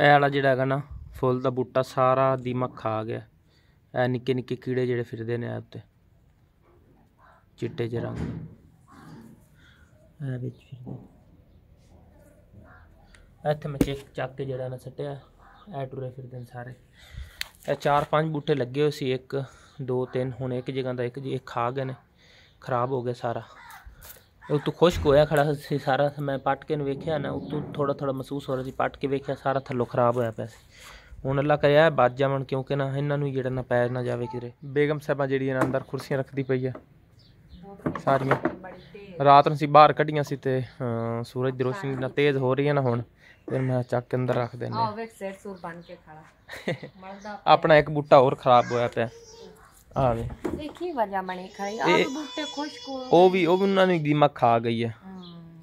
ਇਹ ਵਾਲਾ ਜਿਹੜਾ ਹੈਗਾ ਨਾ, ਫੁੱਲ ਦਾ ਬੂਟਾ ਸਾਰਾ ਦੀਮਕ ਖਾ ਗਿਆ। ਇਹ ਨਿੱਕੇ ਨਿੱਕੇ ਕੀੜੇ ਜਿਹੜੇ ਫਿਰਦੇ ਨੇ ਇਹ ਉੱਤੇ। ਚਿੱਟੇ ਜਿਹੇ ਰੰਗ। ਦੇ ਇਹ ਵਿੱਚ ਫਿਰਦੇ ਇੱਥੇ ਮੈਂ ਚੈੱਕ ਚੱਕ ਕੇ ਜਿਹੜਾ ਨਾ ਸੱਟਿਆ। ਇਹ ਟੁਰੇ ਫਿਰਦੇ ਨੇ ਸਾਰੇ। ਇਹ ਚਾਰ ਪੰਜ ਬੂਟੇ ਲੱਗੇ ਹੋਏ ਸੀ, ਇੱਕ, ਦੋ, ਤਿੰਨ। ਹੁਣ ਇੱਕ ਜਗ੍ਹਾ ਦਾ ਇੱਕ ਜੀ ਇੱਕ ਖਾ ਗਏ ਨੇ। ਖਰਾਬ ਹੋ ਗਿਆ ਸਾਰਾ। ਉਹ ਤੋਂ ਖੁਸ਼ਕ ਹੋਇਆ ਖੜਾ ਸੀ ਸਾਰਾ ਮੈਂ ਪੱਟ ਕੇ ਨੂੰ ਵੇਖਿਆ ਨਾ ਉਹ ਤੋਂ ਥੋੜਾ ਥੋੜਾ ਮਹਿਸੂਸ ਹੋ ਰਿਹਾ ਸੀ ਪੱਟ ਕੇ ਵੇਖਿਆ ਸਾਰਾ ਥੱਲੋਂ ਖਰਾਬ ਹੋਇਆ ਪਿਆ ਸੀ। ਹੁਣ ਅੱਲਾ ਕਰਿਆ ਬਚ ਜਾਵਣ ਕਿਉਂਕਿ ਨਾ ਇਹਨਾਂ ਨੂੰ ਜਿਹੜਾ ਨਾ ਪੈ ਨਾ ਜਾਵੇ ਕਿਤੇ। ਬੇਗਮ ਸਾਹਿਬਾਂ ਜਿਹੜੀਆਂ ਨਾ ਅੰਦਰ ਕੁਰਸੀਆਂ ਰੱਖਦੀ ਪਈ ਆ ਸਾਰੀਆਂ। ਰਾਤ ਨੂੰ ਸੀ ਬਾਹਰ ਕੱਢੀਆਂ ਸੀ ਤੇ ਸੂਰਜ ਦੀ ਰੋਸ਼ਨੀ ਨਾ ਤੇਜ਼ ਹੋ ਰਹੀ ਹੈ ਨਾ ਹੁਣ ਫਿਰ ਮੈਂ ਚੱਕ ਕੇ ਅੰਦਰ ਰੱਖ ਦਿੰਦੇ। ਆਹ ਵੇਖ ਸਿਰ ਸੂਰ ਬਣ ਕੇ ਖੜਾ। ਮਰਦਾ ਆਪਣਾ ਇੱਕ ਬੂਟਾ ਹੋਰ ਖਰਾਬ ਹੋਇਆ ਪਿਆ। ਆ ਵੇ। ਇਹ ਕੀ ਵਜ੍ਹਾ ਬਣੀ ਖੜੀ ਆਹ ਇਹ- ਬੂਟੇ ਖੁਸ਼ਕ ਹੋ ਉਹ ਵੀ ਉਹ ਵੀ ਉਹਨਾਂ ਨੂੰ ਦੀਮਕ ਖਾ ਗਈ ਹੈ। ਹਮ,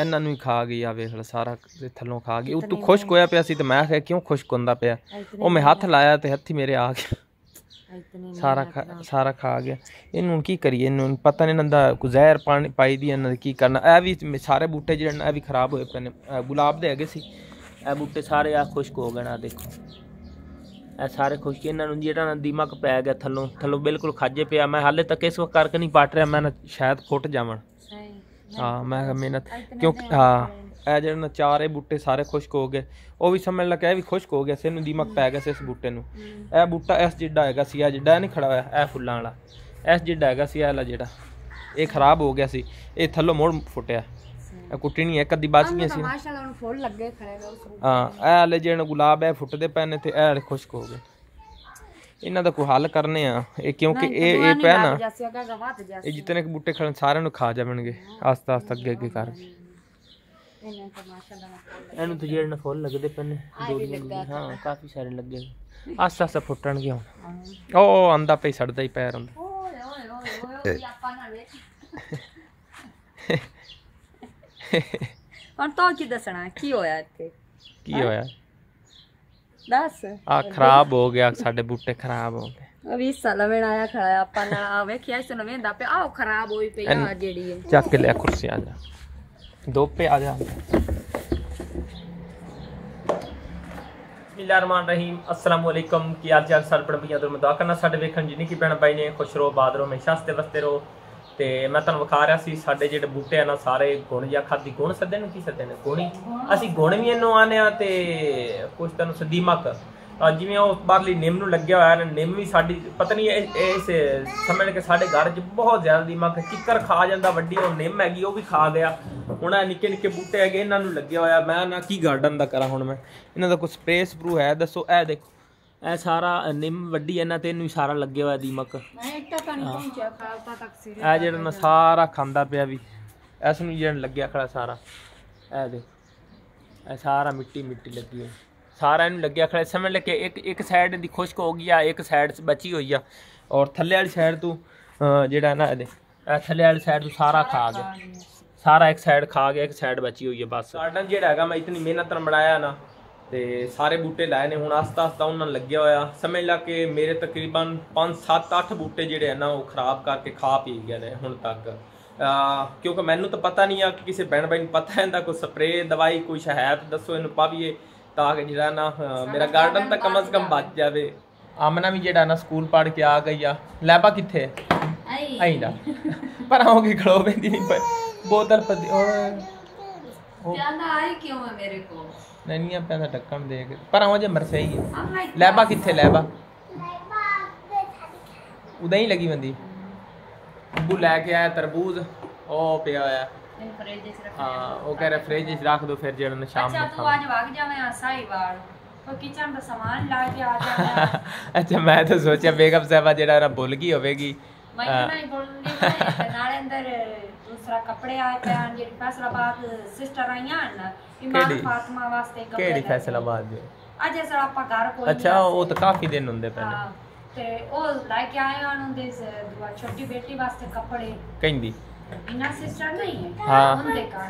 ਇਹਨਾਂ ਨੂੰ ਹੀ ਖਾ ਗਈ ਆ ਵੇਖ ਲੈ ਸਾਰਾ ਇਹ ਥੱਲੋਂ ਖਾ ਗਈ। ਉਹ ਤੂੰ ਖੁਸ਼ਕ ਹੋਇਆ ਪਿਆ ਸੀ ਤੇ ਮੈਂ ਕਿਹਾ ਕਿਉਂ ਖੁਸ਼ਕ ਹੁੰਦਾ ਪਿਆ? ਇਤਨੀ ਉਹ ਮੈਂ ਹੱਥ ਲਾਇਆ ਤੇ ਹੱਥੀ ਮੇਰੇ ਆ ਗਿਆ। ਇਤਨੀ ਸਾਰਾ ਖਾ- ਸਾਰਾ ਖਾ ਗਿਆ। ਇਹਨੂੰ ਹੁਣ ਕੀ ਕਰੀਏ? ਇਹਨੂੰ ਪਤਾ ਨਹੀਂ ਇਹਨਾਂ ਦਾ ਕੋਈ ਜ਼ਹਿਰ ਪਾਣੀ ਪਾਈ ਦੀ ਇਹਨਾਂ ਨੇ ਕੀ ਕਰਨਾ? ਇਹ ਵੀ ਮ- ਸਾਰੇ ਬੂਟੇ ਜਿਹੜੇ ਨੇ ਇਹ ਵੀ ਖਰਾਬ ਹੋਏ ਪਏ ਨੇ। ਇਹ ਗੁਲਾਬ ਦੇ ਹੈਗੇ ਸੀ। ਇਹ ਬੂਟੇ ਸਾਰੇ ਆ ਖੁਸ਼ਕ ਹੋ ਗਏ ਨਾ ਦੇਖੋ। ਇਹ ਸਾਰੇ ਖੁਸ਼ਕ ਇਹਨਾਂ ਨੂੰ ਜਿਹੜਾ ਨਾ ਦੀਮਕ ਪੈ ਗਿਆ ਥੱਲੋਂ ਥੱਲੋਂ ਬਿਲਕੁਲ ਖਾਜੇ ਪਿਆ। ਮੈਂ ਹਾਲੇ ਤੱਕ ਇਸ ਵਕਤ ਕਰਕੇ ਨਹੀਂ ਪਟ ਰਿਹਾ ਮੈਂ ਨਾ ਸ਼ਾਇਦ ਫੁੱਟ ਜਾਵਣ ਹਾਂ ਮੈਂ ਕਿਹਾ ਮਿਹਨਤ ਕਿਉਂਕਿ ਹਾਂ ਇਹ ਜਿਹੜੇ ਨਾ ਚਾਰੇ ਬੂਟੇ ਸਾਰੇ ਖੁਸ਼ਕ ਹੋ ਗਏ। ਉਹ ਵੀ ਸਮਝ ਲੱਗਾ ਇਹ ਵੀ ਖੁਸ਼ਕ ਹੋ ਗਿਆ ਸੀ ਇਹਨੂੰ ਦੀਮਕ ਪੈ ਗਿਆ ਸੀ ਇਸ ਬੂਟੇ ਨੂੰ। ਇਹ ਬੂਟਾ ਇਸ ਜਿੱਡਾ ਹੈਗਾ ਸੀ ਇਹ ਜਿੱਡਾ ਨਹੀਂ ਖੜਾ ਹੋਇਆ ਇਹ ਫੁੱਲਾਂ ਵਾਲਾ। ਇਸ ਜਿੱਡਾ ਹੈਗਾ ਸੀ ਇਹ ਵਾਲਾ ਜਿਹੜਾ ਇਹ ਖਰਾਬ ਹੋ ਗਿਆ ਸੀ ਇਹ ਥੱਲੋਂ ਮੁੜ ਫੁੱਟਿਆ। ਇਹ ਕੁੱਟੀ ਨਹੀਂ ਇੱਕ ਅੱਧੀ ਬਚ ਸੀ ਮਾਸ਼ਾਅੱਲਾ ਹੁਣ ਫੁੱਲ ਲੱਗੇ ਖੜੇ ਨੇ ਉਸ ਨੂੰ। ਹਾਂ ਇਹ ਵਾਲੇ ਜਿਹੜੇ ਗੁਲਾਬ ਹੈ ਫੁੱਟਦੇ ਪਏ ਨੇ ਤੇ ਇਹ ਖੁਸ਼ਕ ਹੋ ਗਏ। ਇਹਨਾਂ ਦਾ ਕੋਈ ਹੱਲ ਕਰਨੇ ਆ ਇਹ ਕਿਉਂਕਿ ਇਹ ਇਹ ਪਿਆ ਨਾ ਇਹ ਜਿਤਨੇ ਕੁ ਬੂਟੇ ਖੜਨ ਸਾਰਿਆਂ ਨੂੰ ਖਾ ਜਾਵਣਗੇ ਆਸਤਾ ਆਸਤਾ ਅੱਗੇ ਅੱਗੇ ਕਰਕੇ ਇਹਨਾਂ ਤਾਂ ਮਾਸ਼ਾਅੱਲਾ ਨਾਲ ਫੁੱਲ ਇਹਨੂੰ ਤੇ ਜਿਹੜੇ ਫੁੱਲ ਲੱਗਦੇ ਪਏ ਨੇ ਹਾਂ ਕਾਫੀ ਸਾਰੇ ਲੱਗੇ ਆਸਤਾ ਆਸਤਾ ਫੁੱਟਣਗੇ ਹੁਣ। ਉਹ ਆਂਦਾ ਪਈ ਸੜਦਾ ਹੀ ਪੈਰ ਹੁੰਦਾ ਓਏ ਓਏ ਓਏ ਓਏ ਆਪਾਂ ਨਾ ਵੇਖ। ਹੁਣ ਤੋਂ ਕੀ ਦੱਸਣਾ? ਕੀ ਹੋਇਆ ਇੱਥੇ? ਕੀ ਹੋਇਆ? ਦੱਸ। ਆ ਖਰਾਬ ਹੋ ਗਿਆ ਸਾਡੇ ਬੂਟੇ ਖਰਾਬ ਹੋ ਗਏ। ਅਭੀ ਸਲਵਣ ਆਇਆ ਖੜਾ ਆਪਾਂ ਨਾ ਆ ਵੇਖਿਆ ਇਸ ਨੂੰ ਵੇਂਦਾ ਪਿਆ ਆਹ ਖਰਾਬ ਹੋਈ ਪਈ ਆ ਜਿਹੜੀ ਹੈ ਚੱਕ ਕੇ ਲਿਆ ਕੁਰਸੀ ਆ ਜਾ। ਦੋ ਪੇ ਆ ਜਾ। ਬਿਸਮਿਲ੍ਲਾਹਿਰਰਹਿਮਾਨ ਰਹੀਮ ਅਸਲਾਮ ਵਾਲੇਕਮ ਕੀ ਹਾਲ ਚਾਲ? ਸਾਰੇ ਪੜ੍ਹਨ ਤੋਂ ਮੈਂ ਦੁਆ ਕਰਨਾ। ਸਾਡੇ ਵੇਖਣ ਜਿੰਨੀ ਕੀ ਭੈਣ ਭਾਈ ਨੇ ਖੁਸ਼ ਰਹੋ ਬਾਦ ਰਹੋ ਹਮੇਸ਼ਾ ਹੱਸਦੇ ਵਸਦੇ ਰਹੋ। ਤੇ ਮੈਂ ਤੁਹਾਨੂੰ ਵਿਖਾ ਰਿਹਾ ਸੀ, ਸਾਡੇ ਜਿਹੜੇ ਬੂਟੇ ਆ ਨਾ ਸਾਰੇ ਗੁਣ ਜਾਂ ਖਾਦੀ ਗੁਣ ਸੱਦੇ ਨੂੰ, ਕੀ ਸੱਦੇ ਨੇ? ਗੁਣੀ ਅਸੀਂ ਗੁਣ ਵੀ ਇਹਨੂੰ ਆਨੇ ਆ ਤੇ ਕੁਝ ਤੁਹਾਨੂੰ ਸਦੀਮਕ। ਜਿਵੇਂ ਉਹ ਬਾਹਰਲੀ ਨਿੰਮ ਨੂੰ ਲੱਗਿਆ ਹੋਇਆ ਨਾ, ਨਿੰਮ ਵੀ ਸਾਡੀ, ਪਤਾ ਨਹੀਂ ਇਸ ਸਮੇਂ ਕੇ ਸਾਡੇ ਘਰ 'ਚ ਬਹੁਤ ਜ਼ਿਆਦਾ ਦੀਮਕ ਕਿੱਕਰ ਖਾ ਜਾਂਦਾ ਵੱਡੀ, ਉਹ ਨਿੰਮ ਹੈਗੀ, ਉਹ ਵੀ ਖਾ ਗਿਆ। ਹੁਣ ਇਹ ਨਿੱਕੇ ਨਿੱਕੇ ਬੂਟੇ ਹੈਗੇ, ਇਹਨਾਂ ਨੂੰ ਲੱਗਿਆ ਹੋਇਆ। ਮੈਂ ਨਾ ਕੀ ਗਾਰਡਨ ਦਾ ਕਰਾਂ ਹੁਣ ਮੈਂ? ਇਹਨਾਂ ਦਾ ਕੋਈ ਸਪਰੇਅ ਸਪਰੂ ਹੈ, ਦੱਸੋ। ਇਹ ਦੇਖੋ। ਇਹ ਸਾਰਾ ਨਿੰਮ ਵੱਡੀ ਇਹਨਾਂ ਤੇ ਇਹਨੂੰ ਵੀ ਸਾਰਾ ਲੱਗਿਆ ਹੋਇਆ ਦੀਮਕ। ਮੈਂ ਇੱਟਾ ਤਾਂ ਨਹੀਂ ਪਹੁੰਚਿਆ ਖਾਲਤਾ ਤੱਕ ਸਿਰ ਇਹ ਜਿਹੜਾ ਨਾ ਸਾਰਾ ਖਾਂਦਾ ਪਿਆ ਵੀ ਇਸ ਨੂੰ ਜਿਹੜਾ ਲੱਗਿਆ ਖੜਾ ਸਾਰਾ। ਇਹ ਦੇ ਇਹ ਸਾਰਾ ਮਿੱਟੀ ਮਿੱਟੀ ਲੱਗੀ ਹੋਈ। ਸਾਰਾ ਇਹਨੂੰ ਲੱਗਿਆ ਖੜਾ ਸਮਝ ਲੈ ਕਿ ਇੱਕ ਇੱਕ ਸਾਈਡ ਦੀ ਖੁਸ਼ਕ ਹੋ ਗਈ ਆ ਇੱਕ ਸਾਈਡ ਬਚੀ ਹੋਈ ਆ। ਔਰ ਥੱਲੇ ਵਾਲੀ ਸਾਈਡ ਤੋਂ ਜਿਹੜਾ ਨਾ ਇਹਦੇ ਇਹ ਥੱਲੇ ਵਾਲੀ ਸਾਈਡ ਤੋਂ ਸਾਰਾ ਖਾ ਗਿਆ। ਸਾਰਾ ਇੱਕ ਸਾਈਡ ਖਾ ਗਿਆ ਇੱਕ ਸਾਈਡ ਬਚੀ ਹੋਈ ਹੈ ਬਸ। ਗਾਰਡਨ ਜਿਹੜਾ ਹੈਗਾ ਮੈਂ ਇਤਨੀ ਮਿਹਨਤ ਨਾਲ ਬਣਾਇਆ ਨਾ ਤੇ ਸਾਰੇ ਬੂਟੇ ਲਾਏ ਨੇ ਹੁਣ ਆਸਤਾ ਆਸਤਾ ਉਹਨਾਂ ਨੂੰ ਲੱਗਿਆ ਹੋਇਆ। ਸਮਝ ਲਾ ਕਿ ਮੇਰੇ ਤਕਰੀਬਨ 5 7 8 ਬੂਟੇ ਜਿਹੜੇ ਆ ਨਾ ਉਹ ਖਰਾਬ ਕਰਕੇ ਖਾ ਪੀ ਗਏ ਨੇ ਹੁਣ ਤੱਕ। ਕਿਉਂਕਿ ਮੈਨੂੰ ਤਾਂ ਪਤਾ ਨਹੀਂ ਆ ਕਿ ਕਿਸੇ ਭੈਣ ਭਾਈ ਨੂੰ ਪਤਾ ਹੈ ਇਹਦਾ ਕੋਈ ਸਪਰੇਅ ਦਵਾਈ ਕੁਛ ਹੈ ਤਾਂ ਦੱਸੋ ਇਹਨੂੰ ਪਾਵੀਏ ਤਾਂ ਕਿ ਜਿਹੜਾ ਨਾ ਮੇਰਾ ਗਾਰਡਨ ਤਾਂ ਕਮ ਸੇ ਕਮ ਬਚ ਜਾਵੇ। ਆਮਨਾ ਵੀ ਜਿਹੜਾ ਨਾ ਸਕੂਲ ਪੜ ਕੇ ਆ ਗਈ ਆ। ਲੈਬਾ ਕਿੱਥੇ ਹੈ? ਆਈ। ਆਈਦਾ ਪਰ ਕੇ ਖੜੋ ਪੈਂਦੀ ਨਹੀਂ ਬੋਤਲ ਪਦੀ ਓਏ ਜਾਂਦਾ ਆਈ ਕਿਉਂ ਹੈ ਮੇਰੇ ਕੋ ਨੈਨੀਆਂ ਪੈਂਦਾ ਢੱਕਣ ਦੇ ਕੇ ਪਰ ਆਵਾਂ ਜੇ ਮਰਸਈ ਹੈ ਅੰਮਾ ਲੈਬਾ ਕਿੱਥੇ ਲੈਬਾ ਉਦਾਂ ਹੀ ਲੱਗੀ ਬੰਦੀ। ਅੱਬੂ ਲੈ ਕੇ ਆਇਆ ਤਰਬੂਜ ਉਹ ਪਿਆ ਹੋਇਆ। ਇਹਨੂੰ ਫਰਿੱਜ ਵਿੱਚ ਰੱਖ ਹਾਂ ਉਹ ਕਹਿ ਰਿਹਾ ਫ੍ਰਿਜ 'ਚ ਰੱਖ ਦੋ ਫਿਰ ਜਿਹੜਾ ਨਾ ਸ਼ਾਮ ਅੱਛਾ ਨੂੰ ਤੂੰ ਖਾਵਾਂ। ਅੱਜ ਵਗ ਜਾਵੇਂ ਆ ਸਾਈਵਾਲ ਉਹ ਕਿਚਨ ਦਾ ਸਮਾਨ ਲਾ ਕੇ ਆ ਜਾਵੇਂ ਅੱਛਾ ਮੈਂ ਤਾਂ ਸੋਚਿਆ ਬੇਗਮ ਸਾਹਿਬਾ ਜਿਹੜਾ ਨਾ ਭੁੱਲ ਗਈ ਹੋਵੇਗੀ। ਅੱਜ ਸਰ ਆਪਾਂ ਘਰ ਕੋਈ ਅੱਛਾ ਉਹ ਤਾਂ ਕਾਫੀ ਦਿਨ ਹੁੰਦੇ ਪਏ ਨੇ ਹਾਂ, ਤੇ ਉਹ ਲੈ ਕੇ ਆਏ ਹਨ ਉਹਦੇ ਸ- ਦੁਆ ਛੋਟੀ ਬੇਟੀ ਵਾਸਤੇ ਕੱਪੜੇ ਕਹਿੰਦੀ ਇਨਾ ਸਿਸਟਰ ਨਹੀਂ ਹੈ। ਹਾਂ।